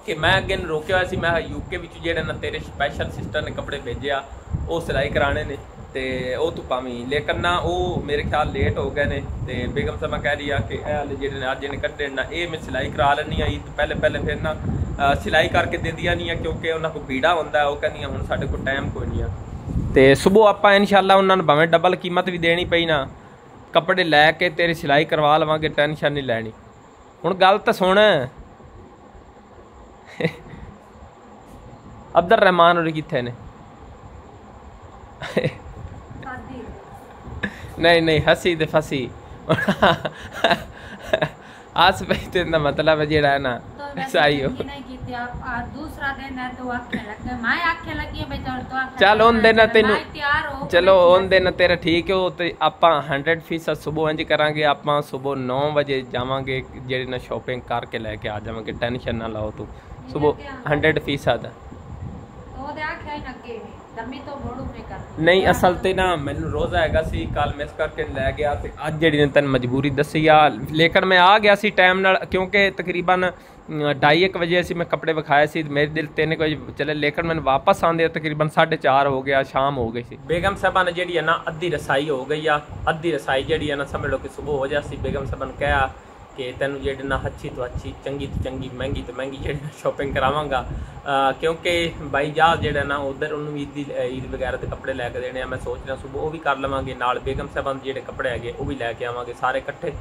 ਕਿ ਮੈਂ ਅੱਗੇ ਨੂੰ ਰੋਕਿਆ ਹੋਇਆ ਸੀ ਮੈਂ ਯੂਕੇ ਵਿੱਚ ਜਿਹੜੇ ਨਾ ਤੇਰੇ ਸਪੈਸ਼ਲ ਸਿਸਟਰ ਨੇ ਕੱਪੜੇ ਭੇਜਿਆ ਉਹ ਸਿਲਾਈ ਕਰਾਣੇ ਨੇ ਤੇ ਉਹ ਤੂੰ ਪਾਵੀਂ। ਲੇਕਿਨ ਨਾ ਉਹ ਮੇਰੇ ਖਿਆਲ ਲੇਟ ਹੋ ਗਏ ਨੇ ਤੇ ਬੇਗਮ ਸਮਾ ਕਹਿ ਰਹੀ ਆ ਕਿ ਇਹ ਜਿਹੜੇ ਨੇ ਅੱਜ ਇਹਨੇ ਕੱਢੇ ਨਾ ਇਹ ਮੈਂ ਸਿਲਾਈ ਕਰਾ ਲੈਣੀ ਆ ਈਦ ਪਹਿਲੇ ਪਹਿਲੇ ਫਿਰ ਨਾ ਸਿਲਾਈ ਕਰਕੇ ਦਿੰਦੀਆਂ ਨਹੀਂ ਆ ਕਿਉਂਕਿ ਉਹਨਾਂ ਕੋਲ ਬੀੜਾ ਹੁੰਦਾ, ਉਹ ਕਹਿੰਦੀਆਂ ਹੁਣ ਸਾਡੇ ਕੋਲ ਟਾਈਮ ਕੋਈ ਨਹੀਂ ਆ। ਤੇ ਸਵੇਰ ਆਪਾਂ ਇਨਸ਼ਾਅੱਲਾ ਉਹਨਾਂ ਨੂੰ ਭਾਵੇਂ ਡਬਲ ਕੀਮਤ ਵੀ ਦੇਣੀ ਪਈ ਨਾ, ਕੱਪੜੇ ਲੈ ਕੇ ਤੇਰੀ ਸਿਲਾਈ ਕਰਵਾ ਲਵਾਂਗੇ ਟੈਨਸ਼ਨ ਨਹੀਂ ਲੈਣੀ। ਹੁਣ ਗੱਲ ਤਾਂ ਸੁਣ। ਅਬਦਰ ਰਹਿਮਾਨ ਹੋਰ ਕਿੱਥੇ ਨੇ? ਨਹੀਂ ਨਹੀਂ, ਹੱਸੀ ਤੇ ਫਸੀ। ਆਸ ਬੈਠੇ ਤੇ ਮਤਲਬ ਜਿਹੜਾ ਹੈ ਨਾ ਚੱਲ ਉਹਦੇ ਨਾਲ ਤੈਨੂੰ ਚਲੋ ਉਹਦੇ ਨਾਲ ਤੇਰਾ ਠੀਕ ਹੈ ਉਹ ਤੇ ਨਹੀਂ ਅਸਲ ਤੇ ਨਾ ਮੈਨੂੰ ਰੋਜ਼ਾ ਹੈਗਾ ਸੀ ਕੱਲ ਮਿਸ ਕਰਕੇ ਲੈ ਗਿਆ ਮਜਬੂਰੀ ਦੱਸੀ ਆ ਲੇਕਿਨ ਮੈਂ ਆ ਗਿਆ ਸੀ ਟਾਈਮ ਨਾਲ ਕਿਉਂਕਿ ਤਕਰੀਬਨ 2:30 ਵਜੇ ਅਸੀਂ ਮੈਂ ਕੱਪੜੇ ਵਿਖਾਏ ਸੀ, ਮੇਰੇ ਦਿਲ 3 ਵਜੇ ਚਲੇ, ਲੇਕਿਨ ਮੈਨੂੰ ਵਾਪਸ ਆਉਂਦੇ ਤਕਰੀਬਨ 4:30 ਹੋ ਗਿਆ, ਸ਼ਾਮ ਹੋ ਗਈ ਸੀ। ਬੇਗਮ ਸਾਹਿਬਾਂ ਨੇ ਜਿਹੜੀ ਹੈ ਨਾ ਅੱਧੀ ਰਸਾਈ ਹੋ ਗਈ ਆ, ਅੱਧੀ ਰਸਾਈ ਜਿਹੜੀ ਹੈ ਨਾ ਸਮਝ ਲਓ ਕਿ ਸਵੇਰ ਹੋ ਜਾਸੀ, ਬੇਗਮ ਸਾਹਿਬਾਂ ਨੇ ਕਿਹਾ ਕਿ ਤੈਨੂੰ ਜਿਹੜੀ ਨਾ ਅੱਛੀ ਤੋਂ ਅੱਛੀ, ਚੰਗੀ ਤੋਂ ਚੰਗੀ, ਮਹਿੰਗੀ ਤੋਂ ਮਹਿੰਗੀ ਜਿਹੜੀ ਸ਼ਾਪਿੰਗ ਕਰਾਵਾਂਗਾ। ਕਿਉਂਕਿ ਬਾਈ ਜਹਾਜ਼ ਜਿਹੜਾ ਨਾ ਉਧਰ ਉਹਨੂੰ ਈਦ ਦੀ ਈਦ ਵਗੈਰਾ ਦੇ ਕੱਪੜੇ ਲੈ ਕੇ ਦੇਣੇ ਆ, ਮੈਂ ਸੋਚ ਰਿਹਾ ਸਵੇਰ ਉਹ ਵੀ ਕਰ ਲਵਾਂਗੇ, ਨਾਲ ਬੇਗਮ ਸਾਹਿਬਾਂ ਦੇ ਜਿਹੜੇ ਕੱਪੜੇ ਹੈਗੇ ਉਹ ਵੀ ਲੈ ਕੇ ਆਵਾਂਗੇ, ਸਾਰੇ ਇਕੱਠੇ।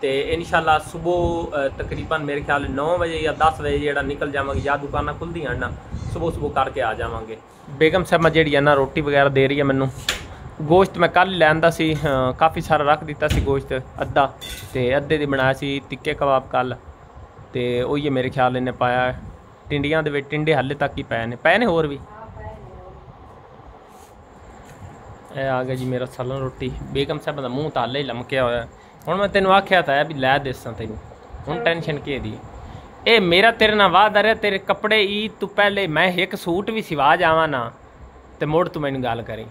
ਤੇ ਇਨਸ਼ਾਅੱਲਾ ਸਵੇਰ ਤਕਰੀਬਨ ਮੇਰੇ ਖਿਆਲ 9 ਵਜੇ ਜਾਂ 10 ਵਜੇ ਜਿਹੜਾ ਨਿਕਲ ਜਾਵਾਂਗੇ ਜਾਂ ਦੁਕਾਨਾਂ ਖੁੱਲਦੀਆਂ ਨਾ ਸਵੇਰ ਸਵੇਰ ਕਰਕੇ ਆ ਜਾਵਾਂਗੇ। ਬੇਗਮ ਸਾਹਿਬਾਂ ਜਿਹੜੀ ਹੈ ਨਾ ਰੋਟੀ ਵਗੈਰਾ ਦੇ ਰਹੀ ਹੈ ਮੈਨੂੰ, ਗੋਸ਼ਤ ਮੈਂ ਕੱਲ ਲੈਂਦਾ ਸੀ ਕਾਫੀ ਸਾਰਾ ਰੱਖ ਦਿੱਤਾ ਸੀ ਗੋਸ਼ਤ, ਅੱਧਾ, ਤੇ ਅੱਧੇ ਦੀ ਬਣਾਇਆ ਸੀ ਟਿੱਕੇ ਕਬਾਬ ਕੱਲ ਤੇ ਉਹ ਹੀ ਮੇਰੇ ਖਿਆਲ ਇਹਨੇ ਪਾਇਆ, ਟਿੰਡੀਆਂ ਦੇ ਵਿੱਚ, ਟਿੰਡੇ ਹਾਲੇ ਤੱਕ ਹੀ ਪਏ ਨੇ ਪਏ ਨੇ ਹੋਰ ਵੀ? ਇਹ ਆ ਗਿਆ ਜੀ ਮੇਰਾ ਸਾਲਨ ਰੋਟੀ, ਬੇਗਮ ਸਾਹਿਬ ਦਾ ਮੂੰਹ ਤਾਂ ਹਾਲੇ ਹੀ ਲਮਕਿਆ ਹੋਇਆ। ਹੁਣ ਮੈਂ ਤੈਨੂੰ ਆਖਿਆ ਤਾਂ ਵੀ ਲੈ ਦੇਸਾਂ ਤੈਨੂੰ। ਹੁਣ ਟੈਨਸ਼ਨ ਕੀ ਦੀ? ਇਹ ਮੇਰਾ ਤੇਰੇ ਨਾਲ ਵਾਅਦਾ ਰਿਹਾ ਤੇਰੇ ਕੱਪੜੇ ਈ ਤੂੰ ਪਹਿਲੇ ਮੈਂ ਇੱਕ ਸੂਟ ਵੀ ਸਿਵਾ ਜਾਵਾਂ ਨਾ ਤੇ ਮੋੜ ਤੂੰ ਮੈਨੂੰ ਗੱਲ ਕਰੀ।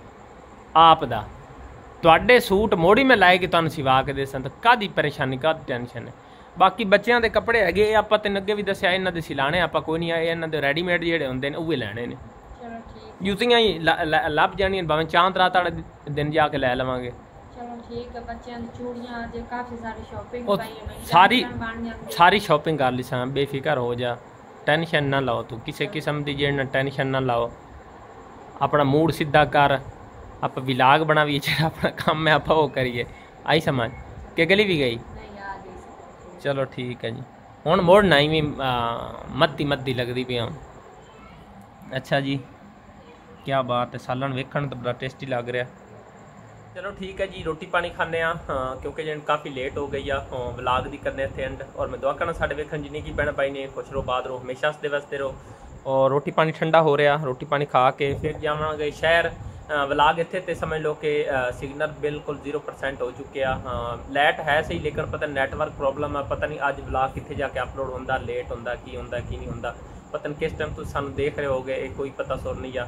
ਆਪ ਦਾ। ਤੁਹਾਡੇ ਸੂਟ ਮੋੜੀ ਮੈਂ ਲਾਏ ਕਿ ਤੁਹਾਨੂੰ ਸਿਵਾ ਕੇ ਦੇਸਾਂ ਤਾਂ ਕਾਦੀ ਪਰੇਸ਼ਾਨੀ ਕਾਦੀ ਟੈਨਸ਼ਨ ਹੈ ਬਾਕੀ ਬੱਚਿਆਂ ਦੇ ਕੱਪੜੇ ਹੈਗੇ ਆਪਾਂ ਤੈਨੂੰ ਅੱਗੇ ਵੀ ਦੱਸਿਆ ਇਹਨਾਂ ਦੇ ਸਿਲਾਣੇ ਆਪਾਂ ਕੋਈ ਨਹੀਂ ਆਏ ਇਹਨਾਂ ਦੇ ਰੈਡੀਮੇਡ ਜਿਹੜੇ ਹੁੰਦੇ ਨੇ ਉਹ ਵੀ ਲੈਣੇ ਨੇ। ਚਲੋ ਠੀਕ। ਜੁੱਤੀਆਂ ਹੀ ਲੱਭ ਜਾਣੀਆਂ ਭਾਵੇਂ ਚਾਂਦ ਰਾਤ ਵਾਲੇ ਦਿਨ ਜਾ ਕੇ ਲੈ ਲਵਾਂਗੇ। ਠੀਕ ਹੈ ਬੱਚਿਆਂ ਦੀ ਚੂੜੀਆਂ ਜੇ ਕਾਫੀ ਸਾਰੀ ਸ਼ਾਪਿੰਗ ਪਾਈ ਹੈ ਮੈਂ ਸਾਰੀ ਸਾਰੀ ਸ਼ਾਪਿੰਗ ਕਰ ਲਈ ਸਾਂ ਬੇਫਿਕਰ ਹੋ ਜਾ ਟੈਨਸ਼ਨ ਨਾ ਲਾਓ ਤੂੰ ਕਿਸੇ ਕਿਸਮ ਦੀ ਜਿਹੜਾ ਟੈਨਸ਼ਨ ਨਾ ਲਾਓ ਆਪਣਾ ਮੂਡ ਸਿੱਧਾ ਕਰ ਆਪਾਂ ਵਿਲਾਗ ਬਣਾਵੀਏ ਜਿਹੜਾ ਆਪਣਾ ਕੰਮ ਹੈ ਆਪਾਂ ਉਹ ਕਰੀਏ ਆਈ ਸਮਝ ਕਿ ਗਲੀ ਵੀ ਗਈ ਚਲੋ ਠੀਕ ਹੈ ਜੀ ਹੁਣ ਮੋੜ ਨਹੀਂ ਵੀ ਮੱਦੀ ਮੱਦੀ ਲੱਗਦੀ ਪਈ ਆ ਅੱਛਾ ਜੀ ਕੀ ਬਾਤ ਹੈ ਸਾਲਣ ਵੇਖਣ ਤੋਂ ਬੜਾ ਟੇਸਟੀ ਲੱਗ ਰਿਹਾ ਚਲੋ ਠੀਕ ਹੈ ਜੀ ਰੋਟੀ ਪਾਣੀ ਖਾਣੇ ਆ ਹਾਂ, ਕਿਉਂਕਿ ਜਨ ਕਾਫੀ ਲੇਟ ਹੋ ਗਈ ਆ ਵਲਾਗ ਦੀ ਕਰਨੇ ਇੱਥੇ ਐਂਡ ਔਰ ਮੈਂ ਦੁਆ ਕਰਨਾ ਸਾਡੇ ਵੇਖਣ ਜਿੰਨੀ ਕੀ ਬਹਿਣ ਭਾਈ ਨੇ ਖੁਸ਼ ਰਹੋ ਬਾਦ ਰਹੋ ਹਮੇਸ਼ਾ ਹੱਸਦੇ ਵਸਦੇ ਰਹੋ। ਔਰ ਰੋਟੀ ਪਾਣੀ ਠੰਡਾ ਹੋ ਰਿਹਾ ਰੋਟੀ ਪਾਣੀ ਖਾ ਕੇ ਫਿਰ ਜਾਵਾਂਗੇ ਸ਼ਹਿਰ। ਅ, ਵਲਾਗ ਇੱਥੇ ਤੇ ਸਮਝ ਲਓ ਕਿ ਸਿਗਨਲ ਬਿਲਕੁਲ 0% ਹੋ ਚੁੱਕਿਆ ਹਾਂ ਲਾਈਟ ਹੈ ਸਹੀ ਲੇਕਿਨ ਪਤਾ ਨੈਟਵਰਕ ਪ੍ਰੋਬਲਮ ਆ ਪਤਾ ਨਹੀਂ ਅੱਜ ਵਲਾਗ ਕਿੱਥੇ ਜਾ ਕੇ ਅਪਲੋਡ ਹੁੰਦਾ ਲੇਟ ਹੁੰਦਾ ਕੀ ਹੁੰਦਾ ਕੀ ਨਹੀਂ ਹੁੰਦਾ। ਪਤਾ ਨਹੀਂ ਕਿਸ ਟਾਈਮ ਤੁਸੀਂ ਸਾਨੂੰ ਦੇਖ ਰਹੇ ਹੋਗੇ ਇਹ ਕੋਈ ਪਤਾ ਸੁਰ ਨਹੀਂ ਆ।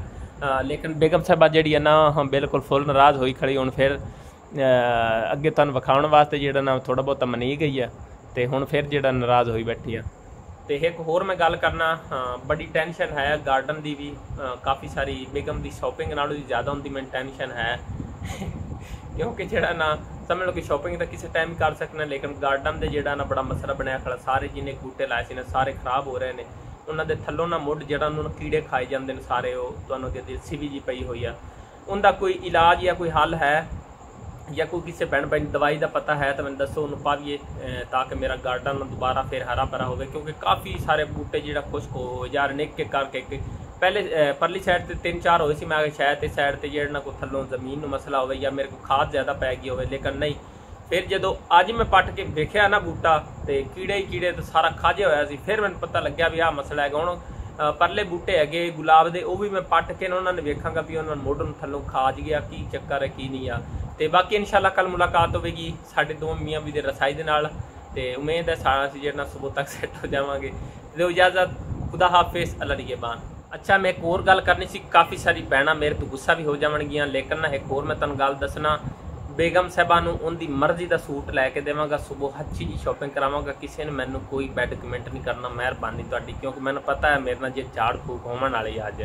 ਲੇਕਿਨ ਬੇਗਮ ਸਾਹਿਬਾ ਜਿਹੜੀ ਹੈ ਨਾ, ਹਾਂ, ਬਿਲਕੁਲ ਫੁੱਲ ਨਾਰਾਜ਼ ਹੋਈ ਖੜੀ, ਹੁਣ ਫਿਰ ਅੱਗੇ ਤੁਹਾਨੂੰ ਵਿਖਾਉਣ ਵਾਸਤੇ ਜਿਹੜਾ ਨਾ ਥੋੜਾ ਬਹੁਤਾ ਮਨੀ ਗਈ ਆ, ਤੇ ਹੁਣ ਫਿਰ ਜਿਹੜਾ ਨਾਰਾਜ਼ ਹੋਈ ਬੈਠੀ ਆ। ਤੇ ਇੱਕ ਹੋਰ ਮੈਂ ਗੱਲ ਕਰਨਾ ਬੜੀ ਟੈਨਸ਼ਨ ਹੈ ਗਾਰਡਨ ਦੀ ਵੀ ਕਾਫੀ ਸਾਰੀ, ਬੇਗਮ ਦੀ ਸ਼ਾਪਿੰਗ ਨਾਲੋਂ ਜ਼ਿਆਦਾ ਹੁੰਦੀ ਮੈਨੂੰ ਟੈਨਸ਼ਨ ਹੈ। ਕਿਉਂਕਿ ਜਿਹੜਾ ਨਾ, ਸਮਝ ਲਓ ਕਿ ਸ਼ਾਪਿੰਗ ਤਾਂ ਕਿਸੇ ਟਾਈਮ ਕਰ ਸਕਣਾ ਲੇਕਿਨ ਗਾਰਡਨ ਦੇ ਜਿਹੜਾ ਨਾ ਬੜਾ ਮਸਲਾ ਬਣਿਆ ਖੜਾ, ਸਾਰੇ ਜਿੰਨੇ ਬੂਟੇ ਲਾਏ ਸੀ ਨੇ, ਸਾਰੇ ਖਰਾਬ ਹੋ ਰਹੇ ਨੇ। ਉਹਨਾਂ ਦੇ ਥੱਲੋਂ ਨਾ ਮੁੱਢ ਜਿਹੜਾ ਉਹਨਾਂ ਨੂੰ ਕੀੜੇ ਖਾਏ ਜਾਂਦੇ ਨੇ ਸਾਰੇ ਉਹ, ਤੁਹਾਨੂੰ ਅੱਗੇ ਵੀ ਜੀ ਪਈ ਹੋਈ ਆ। ਉਹਦਾ ਕੋਈ ਇਲਾਜ ਜਾਂ ਕੋਈ ਹੱਲ ਹੈ? ਜਾਂ ਕੋਈ ਕਿਸੇ ਭੈਣ ਭਾਈ ਨੂੰ ਦਵਾਈ ਦਾ ਪਤਾ ਹੈ ਤਾਂ ਮੈਨੂੰ ਦੱਸੋ, ਉਹਨੂੰ ਪਾਵੀਏ, ਅਹ, ਤਾਂ ਕਿ ਮੇਰਾ ਗਾਰਡਨ ਦੁਬਾਰਾ ਫਿਰ ਹਰਾ ਭਰਾ ਹੋਵੇ, ਕਿਉਂਕਿ ਕਾਫੀ ਸਾਰੇ ਬੂਟੇ ਜਿਹੜਾ ਖੁਸ਼ਕ ਹੋ ਯਾਰ ਨਿੱਕ ਕੇ ਕਰਕੇ ਪਹਿਲੇ ਪਰਲੀ ਸਾਈਡ ਤੇ ਤਿੰਨ ਚਾਰ ਹੋਏ ਸੀ, ਮੈਂ ਕਿਹਾ ਸ਼ਾਇਦ ਤੇ ਸਾਈਡ ਤੇ ਜਿਹੜਾ ਨਾ ਕੋਈ ਥੱਲੋਂ ਜ਼ਮੀਨ ਨੂੰ ਮਸਲਾ ਹੋਵੇ ਜਾਂ ਮੇਰੇ ਕੋਲ ਖਾਦ ਜ਼ਿਆਦਾ ਪੈ ਗਈ ਹੋਵੇ, ਲੇਕਿਨ ਨਹੀਂ। ਫਿਰ ਜਦੋਂ ਅੱਜ ਮੈਂ ਪੱਟ ਕੇ ਵੇਖਿਆ ਨਾ ਬੂਟਾ ਤੇ ਕੀੜੇ ਹੀ ਕੀੜੇ ਤੇ ਸਾਰਾ ਖਾਜੇ ਹੋਇਆ ਸੀ, ਫਿਰ ਮੈਨੂੰ ਪਤਾ ਲੱਗਿਆ ਵੀ ਆਹ ਮਸਲਾ ਹੈਗਾ। ਹੁਣ ਪਰਲੇ ਬੂਟੇ ਹੈਗੇ, ਗੁਲਾਬ ਦੇ, ਉਹ ਵੀ ਮੈਂ ਪੱਟ ਕੇ ਨਾ ਉਹਨਾਂ ਨੇ ਵੇਖਾਂਗਾ ਵੀ ਉਹਨਾਂ ਨੂੰ ਥੱਲੋਂ ਖਾਜ ਗਿਆ, ਕੀ ਚੱਕਰ ਹੈ, ਕੀ ਨਹੀਂ ਆ। ਤੇ ਬਾਕੀ ਇਨਸ਼ਾਅੱਲਾ ਕੱਲ ਮੁਲਾਕਾਤ ਹੋਵੇਗੀ ਸਾਡੇ ਦੋ ਮੀਆਂ ਵੀ ਦੇ ਰਸਾਈ ਦੇ ਨਾਲ ਤੇ ਉਮੀਦ ਹੈ ਸਾਰਾ ਅਸੀਂ ਜਿਹੜਾ ਸਵੇਰ ਤੱਕ ਸੈੱਟ ਹੋ ਜਾਵਾਂਗੇ। ਤੇ ਇਜਾਜ਼ਤ, ਖੁਦਾ ਹਾਫਿਜ਼, ਅੱਲਾ ਨਿਗਹਿਬਾਨ ਅੱਛਾ, ਮੈਂ ਇੱਕ ਹੋਰ ਗੱਲ ਕਰਨੀ ਸੀ, ਕਾਫੀ ਸਾਰੀ ਭੈਣਾਂ ਮੇਰੇ ਤੋਂ ਗੁੱਸਾ ਵੀ ਹੋ ਜਾਵਣਗੀਆਂ, ਲੇਕਿਨ ਨਾ ਇੱਕ ਹੋਰ ਮੈਂ ਤੁਹਾਨੂੰ ਗੱਲ ਦੱਸਣਾ। ਬੇਗਮ ਸਾਹਿਬਾ ਨੂੰ ਉਹਦੀ ਮਰਜ਼ੀ ਦਾ ਸੂਟ ਲੈ ਕੇ ਦੇਵਾਂਗਾ ਸਵੇਰ ਅੱਛੀ ਜੀ ਸ਼ਾਪਿੰਗ ਕਰਾਵਾਂਗਾ, ਕਿਸੇ ਨੇ ਮੈਨੂੰ ਕੋਈ ਬੈਡ ਕਮੈਂਟ ਨਹੀਂ ਕਰਨਾ, ਮਿਹਰਬਾਨੀ ਤੁਹਾਡੀ, ਕਿਉਂਕਿ ਮੈਨੂੰ ਪਤਾ ਹੈ ਮੇਰੇ ਨਾਲ ਜੇ ਝਾੜ ਫੂਕ ਹੋਣ ਵਾਲੀ ਆ ਅੱਜ।